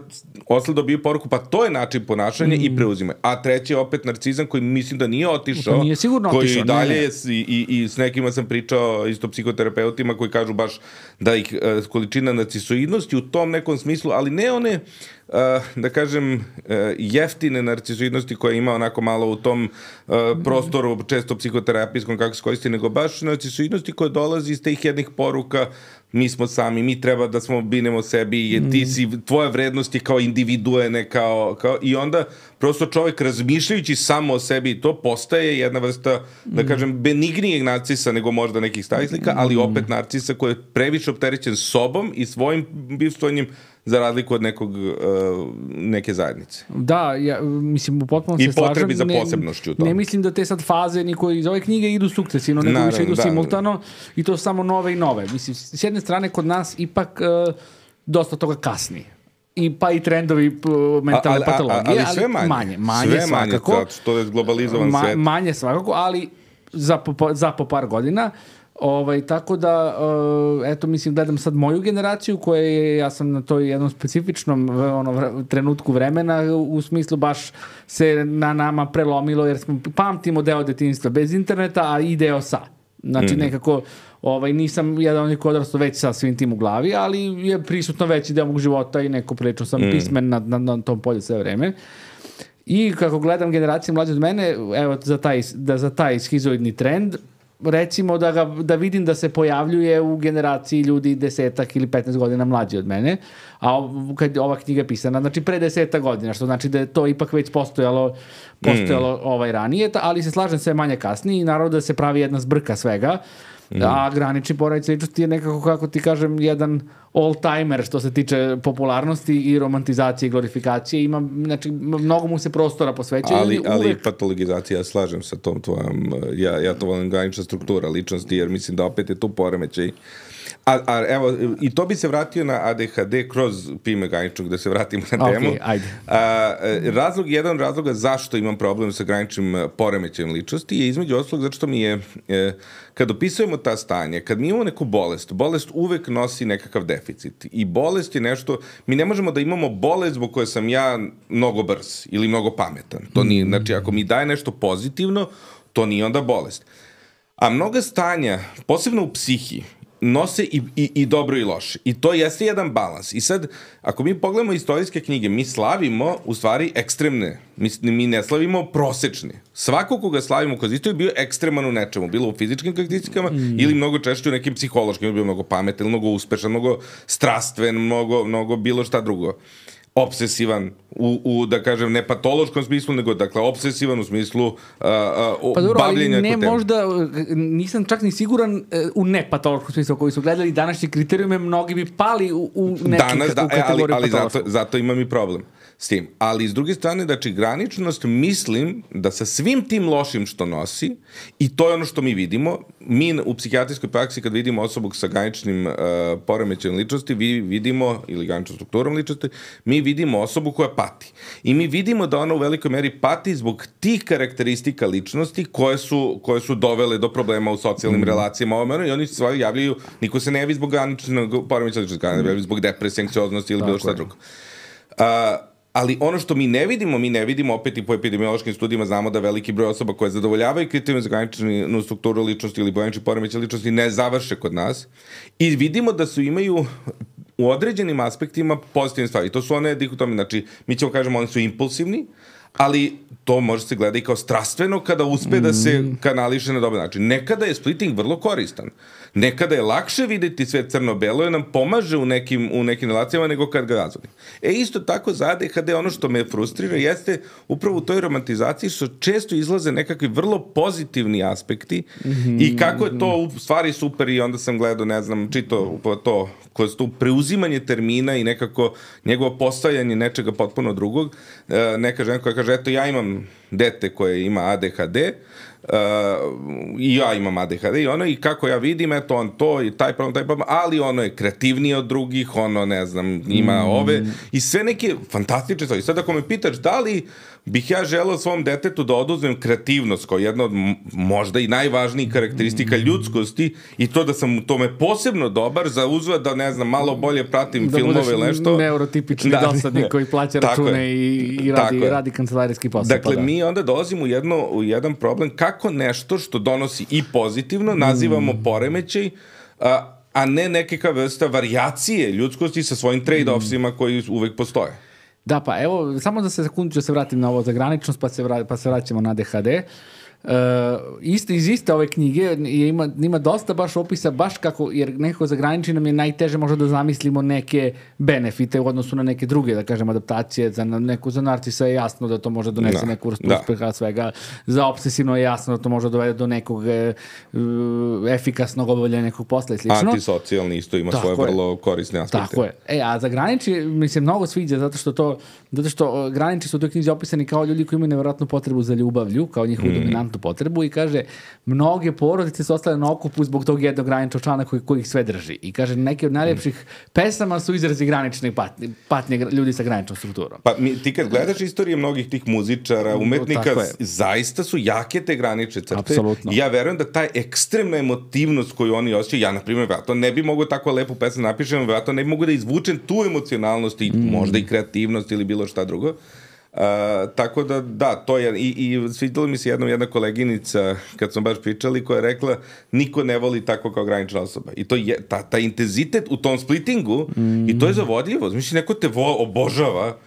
S2: osle dobiju poruku, pa to je način ponašanja i preuzime. A treći je opet narcizam koji mislim da nije otišao.
S1: Mm. Pa nije sigurno
S2: koji
S1: otišao,
S2: dalje
S1: ne,
S2: je i, i, i s nekima sam pričao isto psihoterapeutima koji kažu baš da ih e, količina narcisoidnosti u tom nekom smislu, ali ne one da kažem e, jeftine narcisoidnosti koje ima onako malo u tom e, prostoru često psihoterapijskom kako se koristi, nego baš narcisoidnosti koje dolazi iz tih jednih poruka mi smo sami, mi treba da smo binemo sebi, je, ti si, tvoja vrednost je kao individuene, kao, kao, i onda prosto čovjek razmišljajući samo o sebi, to postaje jedna vrsta, da kažem, benignijeg narcisa nego možda nekih stavih slika, ali opet narcisa koji je previše opterećen sobom i svojim bivstvanjem za razliku od nekog, uh, neke zajednice.
S1: Da, ja, mislim, u potpuno
S2: I
S1: se slažem.
S2: potrebi za
S1: Ne-
S2: posebnošću tome.
S1: Ne mislim da te sad faze, niko iz ove knjige idu sukcesivno, nego
S2: Naravno,
S1: više idu
S2: da.
S1: simultano i to samo nove i nove. Mislim, s jedne strane, kod nas ipak uh, dosta toga kasni. I pa i trendovi mentalne patologije,
S2: ali sve manje.
S1: manje, manje
S2: sve
S1: svakako.
S2: manje, što je globalizovan
S1: Ma,
S2: svet.
S1: manje svakako, ali za po, za po par godina. Ovaj, tako da, uh, eto, mislim, gledam sad moju generaciju koja je, ja sam na toj jednom specifičnom v- ono, trenutku vremena, u, smislu baš se na nama prelomilo, jer smo, pamtimo deo detinjstva bez interneta, a i deo sa. Znači, nekako, ovaj, nisam jedan onih odrastao već sa svim tim u glavi, ali je prisutno veći deo mog života i neko prilično sam pismen na, na, na tom polju sve vreme. I kako gledam generacije mlađe od mene, evo za taj, da za taj schizoidni trend, recimo da, ga, da vidim da se pojavljuje u generaciji ljudi desetak ili 15 godina mlađi od mene, a kad ova knjiga je pisana, znači pre desetak godina, što znači da je to ipak već postojalo, postojalo ovaj ranije, ali se slažem sve manje kasnije i naravno da se pravi jedna zbrka svega, a granični porodic ličnosti je nekako, kako ti kažem, jedan all-timer što se tiče popularnosti i romantizacije i glorifikacije. Ima, znači, mnogo mu se prostora posvećuje.
S2: ali, ali
S1: uvek-
S2: patologizacija, ja slažem sa tom tvojom, ja, ja to volim granična struktura ličnosti, jer mislim da opet je tu poremećaj. A, a evo, i to bi se vratio na ADHD kroz pime graničnog, da se vratimo na temu.
S1: ajde.
S2: A, e, razlog, jedan od razloga zašto imam problem sa graničnim e, poremećajem ličnosti je između ostalog zato što mi je, e, kad opisujemo ta stanje, kad mi imamo neku bolest, bolest uvek nosi nekakav deficit. I bolest je nešto, mi ne možemo da imamo bolest zbog koje sam ja mnogo brz ili mnogo pametan. To nije, znači, ako mi daje nešto pozitivno, to nije onda bolest. A mnoga stanja, posebno u psihi, nose i, i, i dobro i loše. I to jeste jedan balans. I sad, ako mi pogledamo istorijske knjige, mi slavimo u stvari ekstremne. Mi, mi ne slavimo prosečne. Svako koga slavimo kroz istoriju je bio ekstreman u nečemu. Bilo u fizičkim karakteristikama ili mnogo češće u nekim psihološkim. Bio mnogo pametan, mnogo uspešan, mnogo strastven, mnogo, mnogo bilo šta drugo obsesivan u, u, da kažem, ne patološkom smislu, nego, dakle, obsesivan u smislu uh, uh,
S1: Pa dobro, ali
S2: bavljenja
S1: ne možda, nisam čak ni siguran e, u nepatološkom smislu koji su gledali današnje kriterijume, mnogi bi pali u, u neki
S2: Danas, da,
S1: u
S2: e, ali,
S1: kategoriju
S2: ali zato, zato imam i problem s tim. Ali s druge strane, znači, graničnost mislim da sa svim tim lošim što nosi, i to je ono što mi vidimo, mi u psihijatrijskoj praksi kad vidimo osobu sa graničnim uh, poremećajem ličnosti, vi vidimo, ili graničnom strukturom ličnosti, mi vidimo osobu koja pati. I mi vidimo da ona u velikoj meri pati zbog tih karakteristika ličnosti koje su, koje su dovele do problema u socijalnim relacijama ovome, ono, i oni se stvari javljaju, niko se ne javi zbog graničnog poremećaja ličnosti, mm. javi zbog depresije, anksioznosti ili bilo šta
S1: je.
S2: drugo. A, ali ono što mi ne vidimo, mi ne vidimo opet i po epidemiološkim studijima znamo da veliki broj osoba koje zadovoljavaju kriterijum za graničnu strukturu ličnosti ili granični poremećaj ličnosti ne završe kod nas i vidimo da su imaju u određenim aspektima pozitivne stvari. To su one dihotome, znači mi ćemo kažemo oni su impulsivni, ali to može se gleda i kao strastveno kada uspe da se kanališe na dobar način. Nekada je splitting vrlo koristan. Nekada je lakše videti sve crno-belo jer nam pomaže u nekim, u nekim relacijama nego kad ga razvodim. E isto tako za ADHD ono što me frustrira jeste upravo u toj romantizaciji što često izlaze nekakvi vrlo pozitivni aspekti i kako je to u stvari super i onda sam gledao, ne znam, čito to kroz to preuzimanje termina i nekako njegovo postajanje nečega potpuno drugog. E, neka žena koja kaže, eto ja imam dete koje ima ADHD, i ja imam ADHD i ono i kako ja vidim, eto on to i taj problem, taj problem, ali ono je kreativniji od drugih, ono ne znam, ima mm. ove i sve neke fantastične stvari. Sad ako me pitaš da li bih ja želeo svom detetu da oduzmem kreativnost kao jedna od možda i najvažnijih karakteristika ljudskosti i to da sam u tome posebno dobar za uzvat da ne znam malo bolje pratim
S1: da
S2: filmove ili nešto.
S1: neurotipični da, dosadnik koji plaća račune i, i radi, radi kancelarijski posao.
S2: Dakle, pa da. mi onda dolazimo u, jedno, u jedan problem kako nešto što donosi i pozitivno nazivamo mm. poremećaj a, a ne neke kao vrsta varijacije ljudskosti sa svojim trade-offsima koji uvek postoje.
S1: Da, pa evo, samo za sekundu ću se vratim na ovo za graničnost, pa se, vra, pa se vraćamo na DHD. Uh, Uh, isto, iz iste ove knjige je, ima, ima dosta baš opisa baš kako, jer nekako za graniči nam je najteže možda da zamislimo neke benefite u odnosu na neke druge, da kažem, adaptacije, za neku za narcisa je jasno da to može donese da. neku vrstu da. uspeha svega, za obsesivno je jasno da to može dovede do nekog uh, efikasnog obavljanja nekog posla i slično.
S2: Antisocijalni isto ima Tako svoje je. vrlo korisne aspekte.
S1: Tako je. E, a za graniči mi se mnogo sviđa zato što to, zato što graniči su u toj knjizi opisani kao ljudi koji imaju nevjerojatnu potrebu za ljubavlju, kao njihovu mm. dominantnu potrebu i kaže mnoge porodice su ostale na okupu zbog tog jednog graničnog člana koji, koji ih sve drži. I kaže neke od najljepših mm. pesama su izrazi granične patnje, patnje ljudi sa graničnom strukturom.
S2: Pa mi, ti kad gledaš istorije mnogih tih muzičara, umetnika, zaista su jake te granične crte. Apsolutno. I ja verujem da taj ekstremna emotivnost koju oni osjećaju, ja na primjer, to ne bi mogu tako lepu pesmu napišem, ja to ne bi mogu da izvučem tu emocionalnost i mm. možda i kreativnost ili bilo šta drugo. Uh, tako da, da, to je, i, i svidjela mi se jednom jedna koleginica, kad smo baš pričali, koja je rekla, niko ne voli tako kao granična osoba. I to je, ta, ta intenzitet u tom splittingu, mm. i to je zavodljivo. Znači, neko te vo, obožava,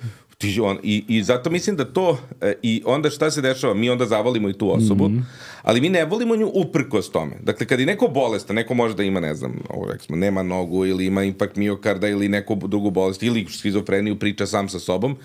S2: ti, on, i, I zato mislim da to, e, i onda šta se dešava, mi onda zavolimo i tu osobu, mm. ali mi ne volimo nju uprkos tome. Dakle, kad je neko bolestan, neko može da ima, ne znam, ovo rekli nema nogu, ili ima infarkt miokarda, ili neku drugu bolest, ili skizofreniju, priča sam sa sobom,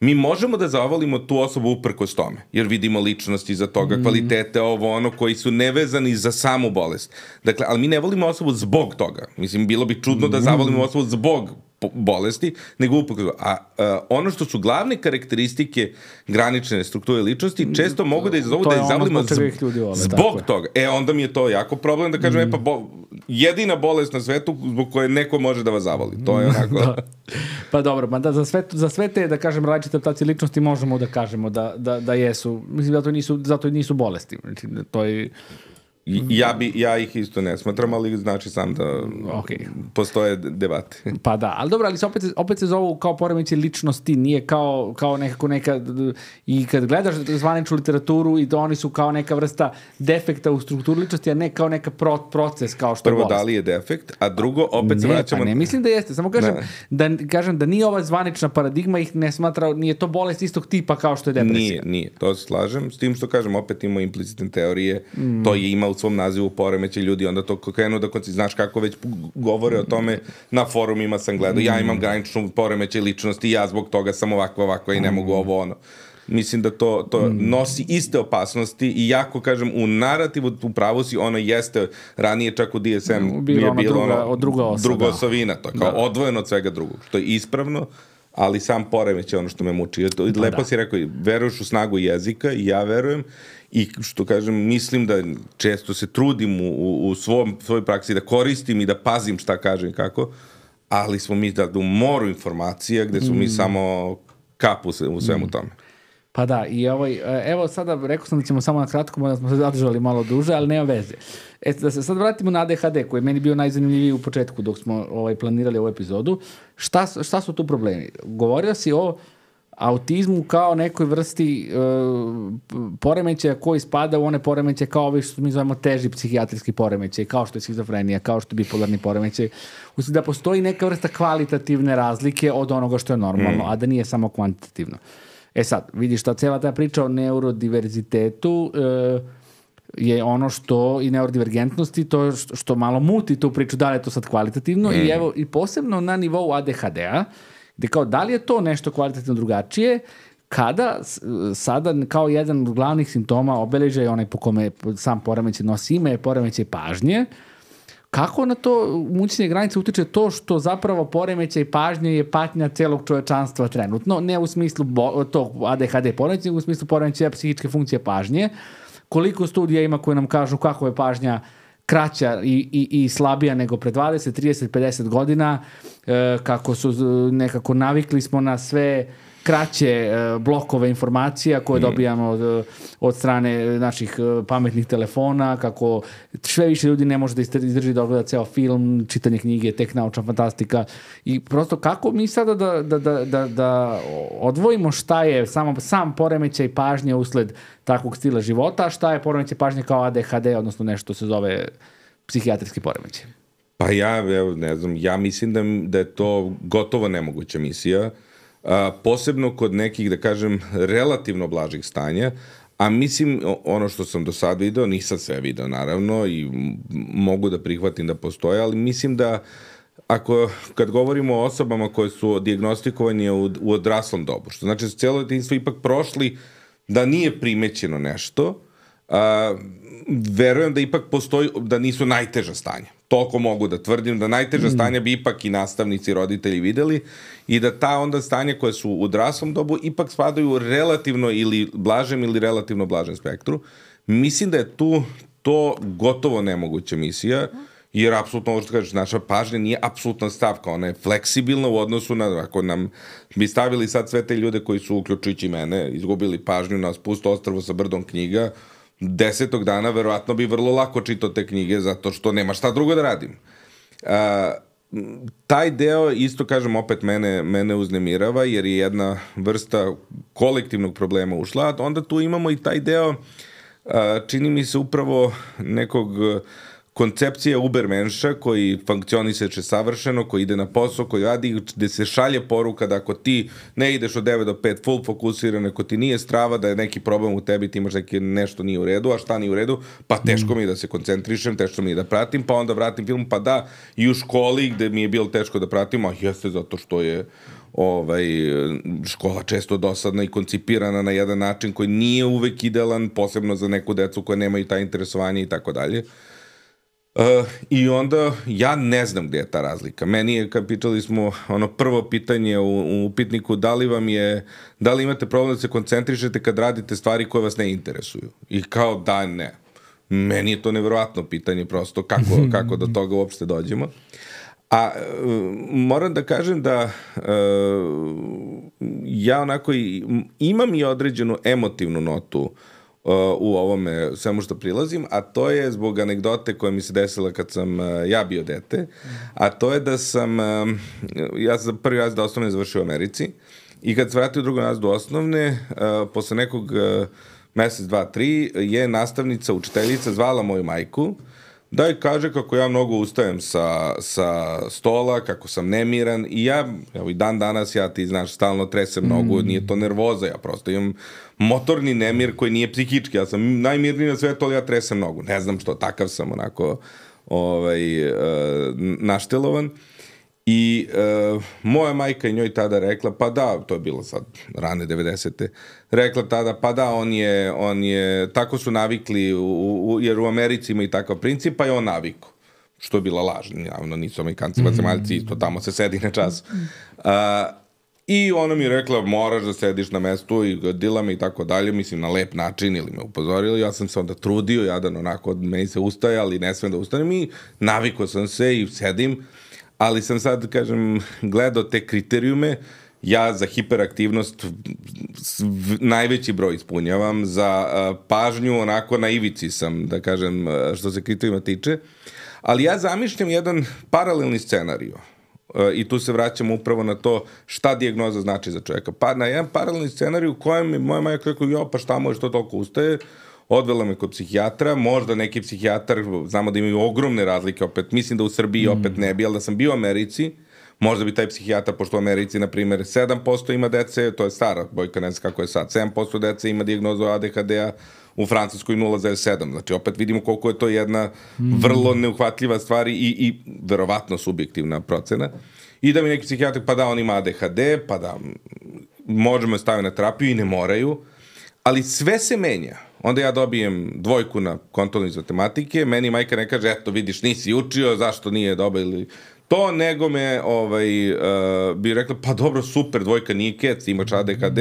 S2: mi možemo da zavolimo tu osobu uprkos tome, jer vidimo ličnosti za toga, mm. kvalitete, ovo, ono, koji su nevezani za samu bolest. Dakle, ali mi ne volimo osobu zbog toga. Mislim, bilo bi čudno da zavolimo osobu zbog bolesti, nego uprkos. A, a ono što su glavne karakteristike granične strukture ličnosti, često mogu da izazovu da zavolimo zbog, zbog toga. E, onda mi je to jako problem da kažem, mm. e pa bo, jedina bolest na svetu zbog koje neko može da vas zavoli. To je onako... da.
S1: Pa dobro, ma da za sve, za sve te, da kažem, različite adaptacije ličnosti možemo da kažemo da, da, da jesu. Mislim, zato nisu, zato nisu bolesti. Znači, to je
S2: Ja, bi, ja ih isto ne smatram, ali znači sam da okay. postoje debate.
S1: Pa da, ali dobro, ali se opet, opet se zovu kao poremeće ličnosti, nije kao, kao nekako neka, i kad gledaš zvaničnu literaturu i to oni su kao neka vrsta defekta u strukturu ličnosti, a ne kao neka pro, proces kao što
S2: Prvo, da li je defekt, a drugo, opet ne, se vraćamo...
S1: Pa ne, mislim da jeste, samo kažem, ne. da, kažem da nije ova zvanična paradigma ih ne smatra, nije to bolest istog tipa kao što je depresija.
S2: Nije, nije, to se slažem, s tim što kažem, opet ima implicitne teorije, mm. to je imao u svom nazivu poremeće ljudi, onda to krenu da konci, znaš kako već govore o tome, na forumima sam gledao, ja imam graničnu poremeće ličnosti, ja zbog toga sam ovako, ovako i ne mogu ovo, ono mislim da to, to mm. nosi iste opasnosti i jako kažem u narativu u pravu si ono jeste ranije čak u DSM
S1: mm, bilo je bilo druga, ono, druga, osa,
S2: druga osovina to je kao da. odvojeno od svega drugog što je ispravno ali sam poremeć je ono što me muči. To, pa lepo da. si rekao, veruješ u snagu jezika i ja verujem i što kažem, mislim da često se trudim u, u, u svom, svojoj praksi da koristim i da pazim šta kažem i kako, ali smo mi da, da u moru informacija gde su mm. mi samo kap u, u svemu mm. tome.
S1: Pa da, i ovaj, e, evo sada rekao sam da ćemo samo na kratko, možda smo se zadržali malo duže, ali nema veze. E, da se sad vratimo na ADHD, koji je meni bio najzanimljiviji u početku dok smo ovaj, planirali ovu epizodu. Šta, šta su tu problemi? Govorio si o autizmu kao nekoj vrsti uh, poremećaja koji spada u one poremećaje kao ovi što mi zovemo teži psihijatrijski poremećaj, kao što je schizofrenija, kao što je bipolarni poremećaj. Usti da postoji neka vrsta kvalitativne razlike od onoga što je normalno, mm. a da nije samo kvantitativno. E sad, vidiš ta cela ta priča o neurodiverzitetu uh, je ono što i neurodivergentnosti, to što, što malo muti tu priču, da li je to sad kvalitativno mm. i evo, i posebno na nivou ADHD-a, Gde kao, da li je to nešto kvalitativno drugačije, kada sada kao jedan od glavnih simptoma obeleža onaj po kome sam poremećaj nosi ime, je poremećaj pažnje, kako na to mućenje granice utiče to što zapravo poremećaj pažnje je patnja celog čovečanstva trenutno, ne u smislu tog ADHD poremećaja, nego u smislu poremećaja psihičke funkcije pažnje, koliko studija ima koje nam kažu kako je pažnja kraća i, i, i slabija nego pre 20, 30, 50 godina, e, kako su nekako navikli smo na sve kraće e, blokove informacija koje mm. dobijamo od, od strane naših e, pametnih telefona, kako sve više ljudi ne može da izdrži da ogleda ceo film, čitanje knjige, tek naučna fantastika i prosto kako mi sada da, da, da, da, da odvojimo šta je samo, sam poremećaj pažnje usled takvog stila života, a šta je poremećaj pažnje kao ADHD, odnosno nešto se zove psihijatrijski poremećaj.
S2: Pa ja, evo, ne znam, ja mislim da, da je to gotovo nemoguća misija. Uh, a, posebno kod nekih, da kažem, relativno blažih stanja, a mislim, ono što sam do sad video, nisam sve video naravno i mogu da prihvatim da postoje, ali mislim da ako, kad govorimo o osobama koje su diagnostikovanje u, u odraslom dobu, što znači da su cijelo detinstvo ipak prošli da nije primećeno nešto, a, verujem da ipak postoji, da nisu najteža stanja. Toliko mogu da tvrdim da najteža mm. stanja bi ipak i nastavnici i roditelji videli i da ta onda stanja koje su u odraslom dobu ipak spadaju relativno ili blažem ili relativno blažem spektru. Mislim da je tu to gotovo nemoguća misija, jer apsolutno ovo što kažeš, naša pažnja nije apsolutna stavka, ona je fleksibilna u odnosu na, ako nam bi stavili sad sve te ljude koji su, uključujući mene, izgubili pažnju na spusto ostrvo sa brdom knjiga, desetog dana verovatno bi vrlo lako čitao te knjige zato što nema šta drugo da radim. A, taj deo isto kažem opet mene mene uznemirava jer je jedna vrsta kolektivnog problema ušla onda tu imamo i taj deo a, čini mi se upravo nekog koncepcija Ubermenša koji funkcioniseće savršeno, koji ide na posao, koji radi, gde se šalje poruka da ako ti ne ideš od 9 do 5 full fokusiran, ako ti nije strava da je neki problem u tebi, ti imaš neki nešto nije u redu, a šta nije u redu, pa teško mi je da se koncentrišem, teško mi je da pratim, pa onda vratim film, pa da, i u školi gde mi je bilo teško da pratim, a jeste zato što je ovaj, škola često dosadna i koncipirana na jedan način koji nije uvek idealan, posebno za neku decu koja nemaju ta interesovanje i tako dalje. Uh, I onda ja ne znam gde je ta razlika. Meni je, kad pitali smo, ono prvo pitanje u, u upitniku, da li vam je, da li imate problem da se koncentrišete kad radite stvari koje vas ne interesuju? I kao da ne. Meni je to nevjerojatno pitanje prosto kako, kako do toga uopšte dođemo. A uh, moram da kažem da uh, ja onako i, imam i određenu emotivnu notu uh, u ovome svemu što prilazim, a to je zbog anegdote koja mi se desila kad sam uh, ja bio dete, a to je da sam, uh, ja sam prvi razred osnovne završio u Americi i kad sam vratio drugo razred osnovne, uh, posle nekog uh, mesec, dva, tri, je nastavnica, učiteljica zvala moju majku da je kaže kako ja mnogo ustajem sa, sa stola, kako sam nemiran i ja, evo i dan danas ja ti znaš, stalno tresem mnogo, mm. nije to nervoza, ja prosto imam motorni nemir koji nije psihički, ja sam najmirniji na svetu, ali ja tresem mnogo, ne znam što, takav sam onako ovaj, uh, naštelovan. I uh, moja majka i njoj tada rekla, pa da, to je bilo sad rane 90. Rekla tada, pa da, on je, on je, tako su navikli, u, u, jer u Americi ima i takav princip, pa je on naviku. Što je bila laž, javno nisu Amerikanci, mm -hmm. isto tamo se sedi na čas. Uh, I ona mi rekla, moraš da sediš na mestu i godila me i tako dalje, mislim na lep način ili me upozorila. Ja sam se onda trudio, jadan onako, meni se ustaje, ali ne smem da ustanem i naviko sam se i sedim ali sam sad, kažem, gledao te kriterijume, ja za hiperaktivnost najveći broj ispunjavam, za pažnju onako na ivici sam, da kažem, što se kriterijuma tiče, ali ja zamišljam jedan paralelni scenariju. Uh, I tu se vraćamo upravo na to šta dijagnoza znači za čovjeka. Pa na jedan paralelni scenarij u kojem mi moja majka rekla, jo, pa šta može, što toliko ustaje, odvela me kod psihijatra, možda neki psihijatar, znamo da imaju ogromne razlike, opet, mislim da u Srbiji mm. opet ne bi, ali da sam bio u Americi, možda bi taj psihijatar, pošto u Americi, na primjer, 7% ima dece, to je stara bojka, ne znam kako je sad, 7% dece ima dijagnozu ADHD-a, u Francuskoj 0,7. Znači, opet vidimo koliko je to jedna vrlo neuhvatljiva stvar i, i verovatno subjektivna procena. I da mi neki psihijatar, pa da, on ima ADHD, pa da možemo staviti na terapiju i ne moraju, ali sve se menja. Onda ja dobijem dvojku na kontrolni iz matematike, meni majka ne kaže, eto vidiš, nisi učio, zašto nije dobro ili to, nego me ovaj, uh, bi rekla, pa dobro, super, dvojka nije kec, imaš ADHD,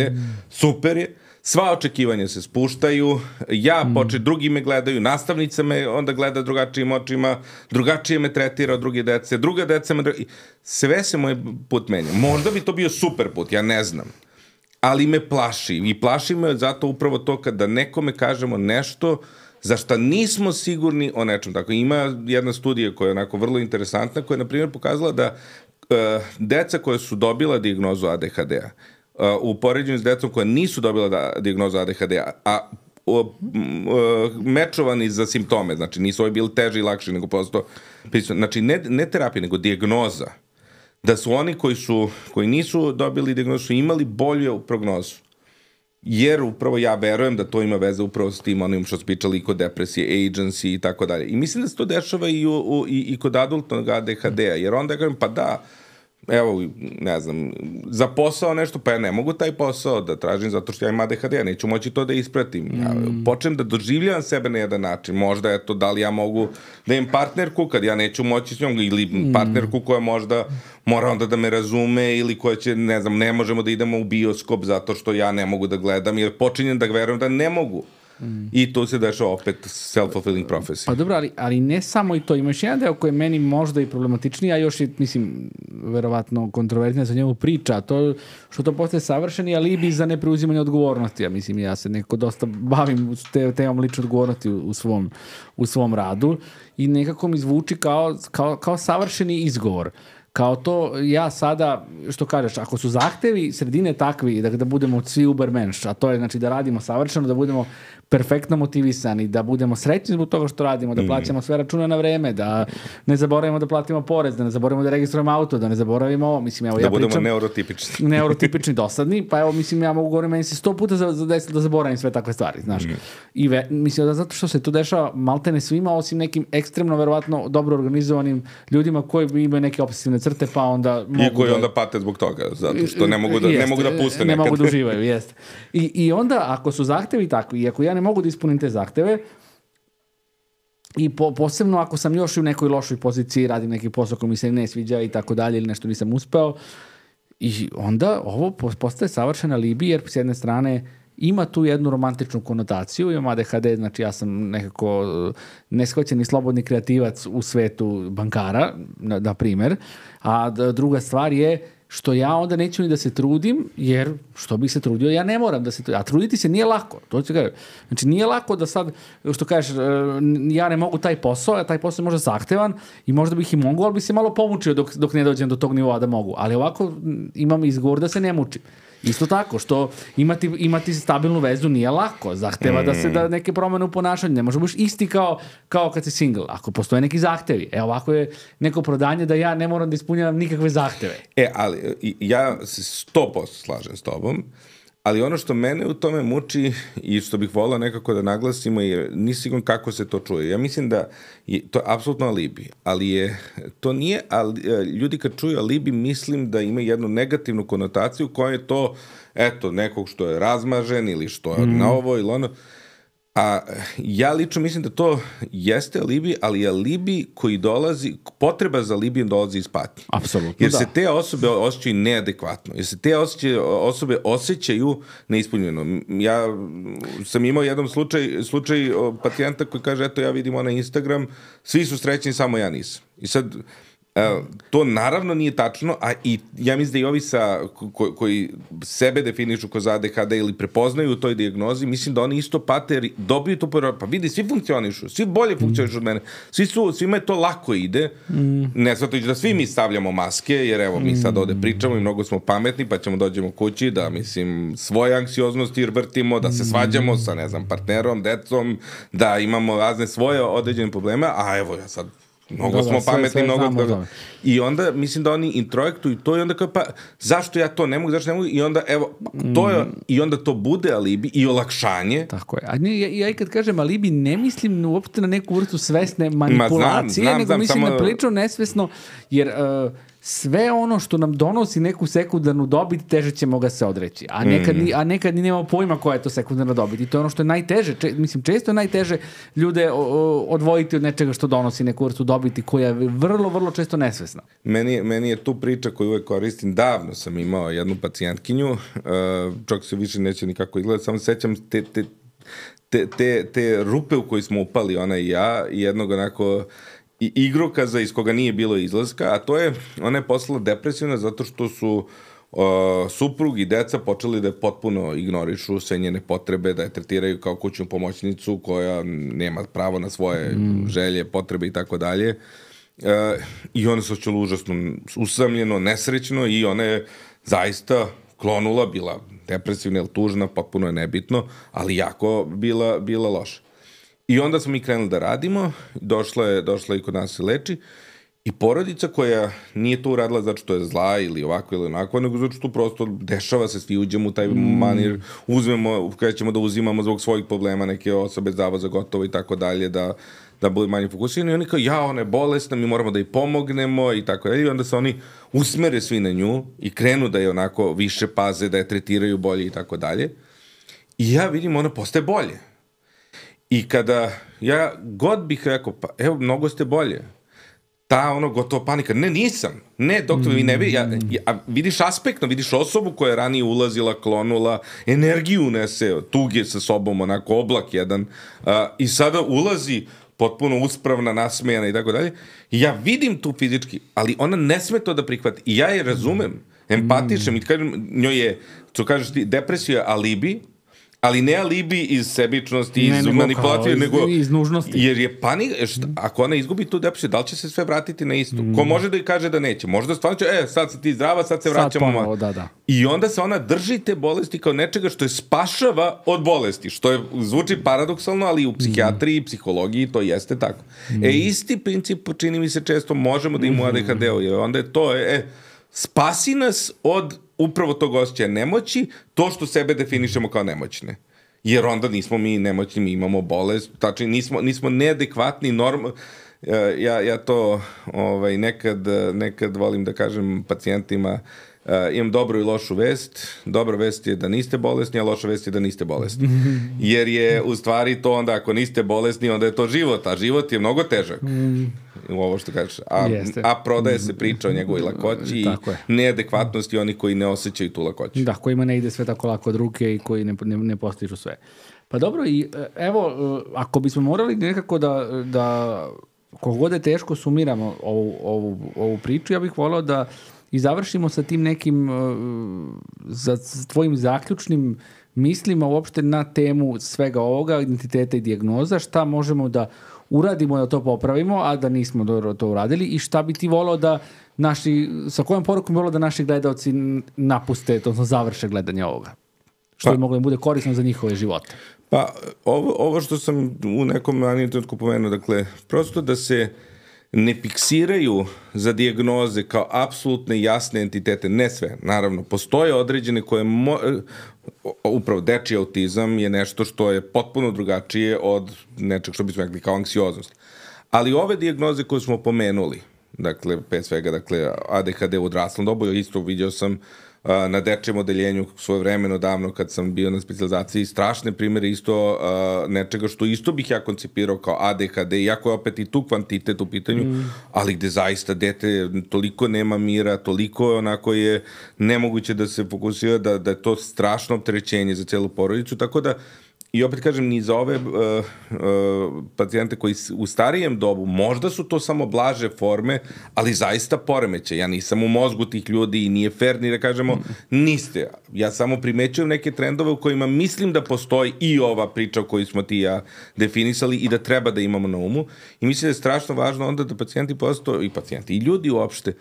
S2: super je, sva očekivanja se spuštaju, ja mm. poče, drugi me gledaju, nastavnica me onda gleda drugačijim očima, drugačije me tretira od druge dece, druga deca me... Sve se moj put menja. Možda bi to bio super put, ja ne znam. Ali me plaši. I plaši me zato upravo to kada nekome kažemo nešto za šta nismo sigurni o nečem. Tako, ima jedna studija koja je onako vrlo interesantna, koja je, na primjer, pokazala da uh, deca koja su dobila diagnozu ADHD-a u poređenju s decom koja nisu dobila da, diagnozu ADHD-a, a uh, mečovani za simptome, znači nisu ovi bili teži i lakši nego prosto, znači ne, ne terapija, nego diagnoza, da su oni koji su koji nisu dobili diagnozu su imali bolju prognozu. Jer upravo ja verujem da to ima veze upravo s tim onim što su pričali kod depresije, agency i tako dalje. I mislim da se to dešava i, u, u, i, i kod adultnog ADHD-a, jer onda ja kažem, pa da, evo, ne znam, za posao nešto, pa ja ne mogu taj posao da tražim zato što ja imam ADHD, ja neću moći to da ispratim. Ja mm. počnem da doživljavam sebe na jedan način. Možda, eto, da li ja mogu da imam partnerku kad ja neću moći s njom, ili mm. partnerku koja možda mora onda da me razume ili koja će, ne znam, ne možemo da idemo u bioskop zato što ja ne mogu da gledam, jer počinjem da verujem da ne mogu. Mm. I tu se dešava opet self-fulfilling prophecy.
S1: Pa dobro, ali, ali ne samo i to. Imaš jedan deo koji je meni možda i problematičniji, a još je, mislim, verovatno kontroverznija za njemu priča, to što to postaje savršeni alibi za nepreuzimanje odgovornosti. Ja mislim, ja se neko dosta bavim te, temom lične odgovornosti u, u, svom, u svom radu i nekako mi zvuči kao, kao, kao savršeni izgovor kao to ja sada, što kažeš, ako su zahtevi sredine takvi da, da budemo svi ubermenš, a to je znači da radimo savršeno, da budemo perfektno motivisani, da budemo srećni zbog toga što radimo, da mm. plaćamo sve račune na vreme, da ne zaboravimo da platimo porez, da ne zaboravimo da registrujemo auto, da ne zaboravimo ovo, mislim, evo
S2: da
S1: ja
S2: budemo
S1: pričam,
S2: neurotipični.
S1: neurotipični, dosadni, pa evo, mislim, ja mogu govoriti, meni se sto puta za, za da, da zaboravim sve takve stvari, znaš. Mm. I ve, mislim da zato što se to dešava maltene svima, osim nekim ekstremno, verovatno, dobro organizovanim ljudima koji imaju neke obsesivne crte, pa onda
S2: mogu I koji da, onda pate zbog toga, zato što ne mogu da,
S1: jest,
S2: ne mogu da puste
S1: ne
S2: nekad.
S1: Ne mogu da uživaju, jeste. I, I onda, ako su zahtevi takvi, i ako ja ne mogu da ispunim te zahteve, I po, posebno ako sam još u nekoj lošoj poziciji, radim neki posao koji mi se ne sviđa i tako dalje, ili nešto nisam uspeo, i onda ovo postaje savršena libi, jer s jedne strane ima tu jednu romantičnu konotaciju, imam ADHD, znači ja sam nekako neshvaćen i slobodni kreativac u svetu bankara, na, na primer, a druga stvar je što ja onda neću ni da se trudim, jer što bih se trudio, ja ne moram da se trudim. A truditi se nije lako, to ću kažem. Znači nije lako da sad, što kažeš, e, ja ne mogu taj posao, a taj posao je možda zahtevan i možda bih i mogu, ali bi se malo pomučio dok, dok ne dođem do tog nivoa da mogu. Ali ovako imam izgovor da se ne mučim. Isto tako, što imati, imati stabilnu vezu nije lako. Zahteva mm. da se da neke promene u ponašanju. Ne može baš isti kao, kao kad si single. Ako postoje neki zahtevi. E, ovako je neko prodanje da ja ne moram da ispunjavam nikakve zahteve.
S2: E, ali ja se sto posto slažem s tobom. Ali ono što mene u tome muči i što bih volao nekako da naglasimo je, nisi siguran kako se to čuje. Ja mislim da je to apsolutno alibi, ali je, to nije, ali, e, ljudi kad čuju alibi mislim da ima jednu negativnu konotaciju koja je to, eto, nekog što je razmažen ili što je mm. na ovo ili ono. A ja lično mislim da to jeste alibi, ali je alibi koji dolazi, potreba za alibijem dolazi iz patnje.
S1: Apsolutno,
S2: Jer
S1: da.
S2: se te osobe osjećaju neadekvatno. Jer se te osjećaju, osobe osjećaju neispunjeno. Ja sam imao jedan slučaj, slučaj pacijenta koji kaže, eto ja vidim onaj Instagram, svi su srećni, samo ja nisam. I sad, To naravno nije tačno, a i ja mislim da i ovi sa, ko, koji sebe definišu kroz ADHD ili prepoznaju u toj dijagnozi, mislim da oni isto pate, dobiju to pa vidi, svi funkcionišu, svi bolje funkcionišu od mene, svi su, svima je to lako ide, mm. ne shvatajući da svi mi stavljamo maske, jer evo, mi sad ovde pričamo i mnogo smo pametni, pa ćemo dođemo kući da, mislim, svoje anksioznosti vrtimo, da se svađamo sa, ne znam, partnerom, decom, da imamo razne svoje određene probleme, a evo, ja sad Mnogo da, smo da, pametni, sve, mnogo toga. I onda mislim da oni introjektuju to i onda kao pa zašto ja to ne mogu, zašto ne mogu i onda evo to je mm. i onda to bude alibi i olakšanje.
S1: Tako je. A ne, ja, ja i kad kažem alibi ne mislim uopšte na neku vrstu svesne manipulacije, Ma, znam, znam, nego znam, mislim samo... na prilično nesvesno jer uh, sve ono što nam donosi neku sekundarnu dobit, teže ćemo ga se odreći. A nekad, ni, a nekad ni nemamo pojma koja je to sekundarna dobit. I to je ono što je najteže. Če, mislim, često je najteže ljude o, o, odvojiti od nečega što donosi neku vrstu dobiti koja je vrlo, vrlo često nesvesna.
S2: Meni, meni je tu priča koju uvek koristim. Davno sam imao jednu pacijentkinju, uh, čak se više neće nikako izgledati, samo se sećam te, te, te, te, te rupe u koji smo upali, ona i ja, i jednog onako i igrokaza iz koga nije bilo izlaska, a to je, ona je postala depresivna zato što su uh, suprug i deca počeli da je potpuno ignorišu sve njene potrebe, da je tretiraju kao kućnu pomoćnicu koja nema pravo na svoje mm. želje, potrebe i tako dalje. E, I ona se očela užasno usamljeno, nesrećno i ona je zaista klonula, bila depresivna ili tužna, potpuno je nebitno, ali jako bila, bila loša. I onda smo mi krenuli da radimo, došla je, došla je i kod nas se leči, i porodica koja nije to uradila zato što je zla ili ovako ili onako, nego zato što prosto dešava se, svi uđemo u taj mm. manir, uzmemo, krećemo da uzimamo zbog svojih problema neke osobe, zdravo za gotovo i tako dalje, da, da bude manje fokusirani. I oni kao, ja, ona je bolesna, mi moramo da jej pomognemo i tako dalje. I onda se oni usmere svi na nju i krenu da je onako više paze, da je tretiraju bolje i tako dalje. I ja vidim, ona postaje bolje. I kada ja god bih rekao, pa evo, mnogo ste bolje, ta ono gotovo panika, ne nisam, ne doktor, vi ne vidi, ja, ja, vidiš aspektno, vidiš osobu koja je ranije ulazila, klonula, energiju unese, tuge sa sobom, onako oblak jedan, a, i sada ulazi potpuno uspravna, nasmejana i tako dalje. I ja vidim tu fizički, ali ona ne sme to da prihvati. I ja je razumem, empatišem i kažem, njoj je, što kažeš ti, depresija alibi, ali ne alibi iz sebičnosti,
S1: Ne,
S2: iz
S1: nego
S2: manipulacije,
S1: kao iz-
S2: nego
S1: iz nužnosti.
S2: Jer je panik, šta, ako ona izgubi tu depresiju, da li će se sve vratiti na isto? Ko može da joj kaže da neće? Možda stvarno će, e, sad si ti zdrava, sad se
S1: Sad
S2: vraćamo.
S1: ponovo,
S2: ma-
S1: da, da.
S2: I onda se ona drži te bolesti kao nečega što je spašava od bolesti, što je, zvuči paradoksalno, ali u psihijatriji i psihologiji to jeste tako. E, isti princip, čini mi se često, možemo da imamo ADHD-u, jer onda je to, e, e, spasi nas od upravo tog osjećaja nemoći, to što sebe definišemo kao nemoćne. Jer onda nismo mi nemoćni, mi imamo bolest, tačnije nismo, nismo neadekvatni, norm, E, ja, ja to ovaj, nekad, nekad volim da kažem pacijentima, uh, imam dobru i lošu vest. Dobra vest je da niste bolesni, a loša vest je da niste bolesni. Jer je u stvari to onda ako niste bolesni, onda je to život, a život je mnogo težak. U ovo što kažeš. A,
S1: Jeste.
S2: a prodaje se priča o njegovoj lakoći i neadekvatnosti onih koji ne osjećaju tu lakoću.
S1: Da, kojima ne ide sve tako lako od ruke i koji ne, ne, ne postižu sve. Pa dobro, i e, evo, e, ako bismo morali nekako da, da koliko god je teško sumiramo ovu, ovu, ovu priču, ja bih volao da i završimo sa tim nekim e, za, tvojim zaključnim mislima uopšte na temu svega ovoga, identiteta i dijagnoza, šta možemo da uradimo da to popravimo, a da nismo dobro to uradili i šta bi ti volao da naši, sa kojom porukom bi volao da naši gledalci napuste, odnosno završe gledanje ovoga? Što
S2: Pa-
S1: bi moglo da bude korisno za njihove živote.
S2: Pa, ovo, ovo što sam u nekom ranijem trenutku pomenuo, dakle, prosto da se ne fiksiraju za dijagnoze kao apsolutne jasne entitete, ne sve, naravno, postoje određene koje, mo, upravo dečiji autizam je nešto što je potpuno drugačije od nečeg što bismo rekli kao anksioznost. Ali ove dijagnoze koje smo pomenuli, dakle, pre svega, dakle, ADHD u odraslom dobu, isto vidio sam a, na dečijem odeljenju svoje vremeno davno kad sam bio na specializaciji, strašne primere isto a, nečega što isto bih ja koncipirao kao ADHD, iako je opet i tu kvantitet u pitanju, mm. ali gde zaista dete toliko nema mira, toliko onako je nemoguće da se fokusira da, da je to strašno opterećenje za celu porodicu, tako da I opet kažem, ni za ove uh, uh, pacijente koji u starijem dobu, možda su to samo blaže forme, ali zaista poremeće. Ja nisam u mozgu tih ljudi i nije fair ni da kažemo, niste. Ja samo primećujem neke trendove u kojima mislim da postoji i ova priča o kojoj smo ti ja definisali i da treba da imamo na umu. I mislim da je strašno važno onda da pacijenti postoje, i pacijenti, i ljudi uopšte,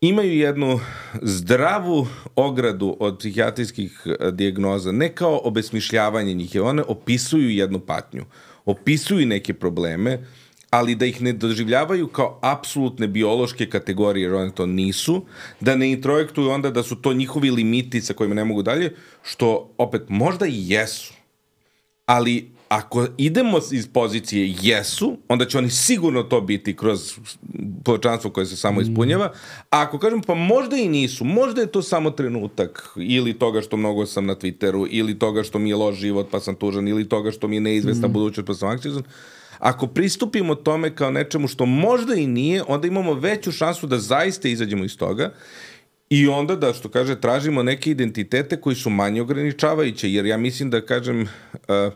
S2: imaju jednu zdravu ogradu od psihijatrijskih e, dijagnoza, ne kao obesmišljavanje njih, jer one opisuju jednu patnju, opisuju neke probleme, ali da ih ne doživljavaju kao apsolutne biološke kategorije, jer one to nisu, da ne introjektuju onda da su to njihovi limiti sa kojima ne mogu dalje, što opet možda i jesu, ali ako idemo iz pozicije jesu, onda će oni sigurno to biti kroz povećanstvo koje se samo ispunjava. A ako kažem pa možda i nisu, možda je to samo trenutak ili toga što mnogo sam na Twitteru ili toga što mi je loš život pa sam tužan ili toga što mi je neizvesna mm. budućnost pa sam anksiozan. Ako pristupimo tome kao nečemu što možda i nije, onda imamo veću šansu da zaista izađemo iz toga I onda da, što kaže, tražimo neke identitete koji su manje ograničavajuće, jer ja mislim da, kažem, uh,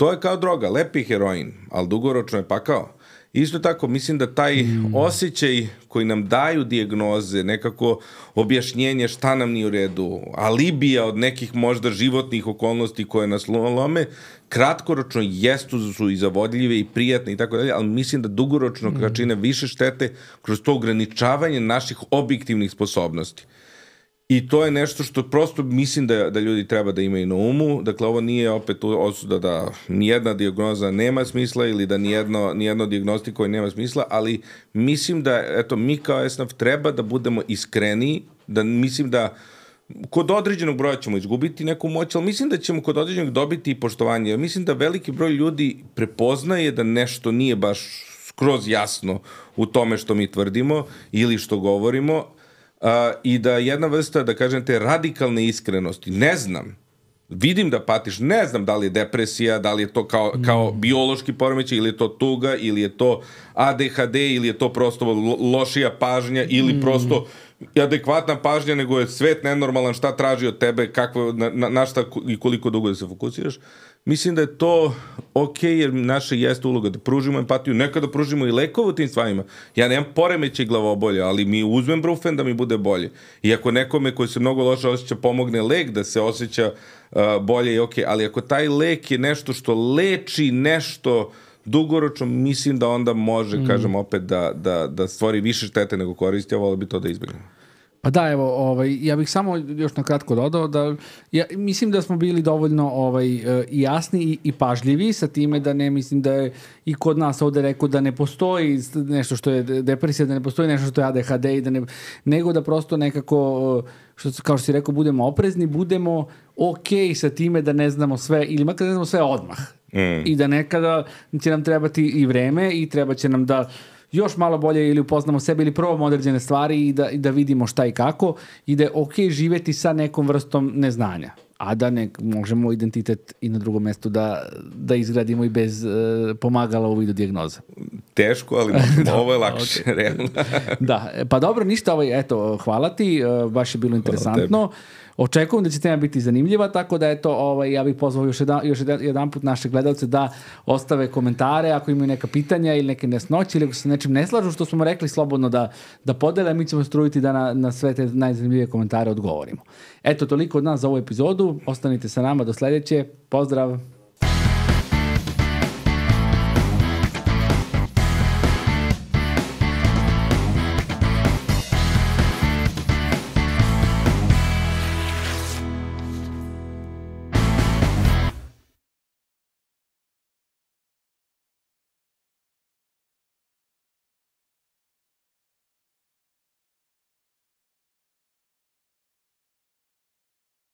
S2: to je kao droga, lepi heroin, ali dugoročno je pakao. Isto tako, mislim da taj mm. osjećaj koji nam daju dijagnoze, nekako objašnjenje šta nam nije u redu, alibija od nekih možda životnih okolnosti koje nas lome, kratkoročno jestu su i zavodljive i prijatne i tako dalje, ali mislim da dugoročno mm. čine više štete kroz to ograničavanje naših objektivnih sposobnosti. I to je nešto što prosto mislim da, da ljudi treba da imaju na umu. Dakle, ovo nije opet osuda da nijedna diagnoza nema smisla ili da nijedno, nijedno diagnostikovanje nema smisla, ali mislim da, eto, mi kao ESNAF treba da budemo iskreni, da mislim da kod određenog broja ćemo izgubiti neku moć, ali mislim da ćemo kod određenog dobiti i poštovanje. Mislim da veliki broj ljudi prepoznaje da nešto nije baš skroz jasno u tome što mi tvrdimo ili što govorimo, uh, i da jedna vrsta, da kažem te, radikalne iskrenosti, ne znam, vidim da patiš, ne znam da li je depresija, da li je to kao, kao mm. biološki poremećaj, ili je to tuga, ili je to ADHD, ili je to prosto lošija pažnja, ili mm. prosto adekvatna pažnja, nego je svet nenormalan, šta traži od tebe, kako, na, na, šta i koliko dugo da se fokusiraš. Mislim da je to ok, jer naša jeste uloga da pružimo empatiju, nekada da pružimo i lekovo tim stvarima. Ja nemam poremeće glavobolje, ali mi uzmem brufen da mi bude bolje. I ako nekome koji se mnogo loše osjeća pomogne lek da se osjeća uh, bolje i ok, ali ako taj lek je nešto što leči nešto dugoročno, mislim da onda može, mm. kažem opet, da, da, da stvori više štete nego koristi, a volio bi to da izbjegnemo.
S1: Pa da, evo, ovaj, ja bih samo još na kratko dodao da ja mislim da smo bili dovoljno ovaj, e, jasni i, i pažljivi sa time da ne mislim da je i kod nas ovde rekao da ne postoji nešto što je depresija, da ne postoji nešto što je ADHD i da ne, nego da prosto nekako što, kao što si rekao, budemo oprezni, budemo ok sa time da ne znamo sve, ili makar ne znamo sve odmah. Mm. I da nekada će nam trebati i vreme i treba će nam da još malo bolje ili upoznamo sebe ili probamo određene stvari i da, i da vidimo šta i kako i da je ok živeti sa nekom vrstom neznanja a da ne možemo identitet i na drugom mestu da, da izgradimo i bez uh, pomagala u vidu dijagnoza.
S2: Teško, ali da, ovo je lakše, okay. realno.
S1: da, pa dobro, ništa, ovaj, eto, hvala ti, uh, baš je bilo interesantno. Očekujem da će tema biti zanimljiva, tako da eto, ovaj, ja bih pozvao još jedan, još jedan, jedan put naše gledalce da ostave komentare ako imaju neka pitanja ili neke nesnoće ili ako se nečim ne slažu, što smo rekli slobodno da, da podele, mi ćemo strujiti da na, na sve te najzanimljivije komentare odgovorimo. Eto, toliko od nas za ovu epizodu. Ostanite sa nama do sledeće. Pozdrav!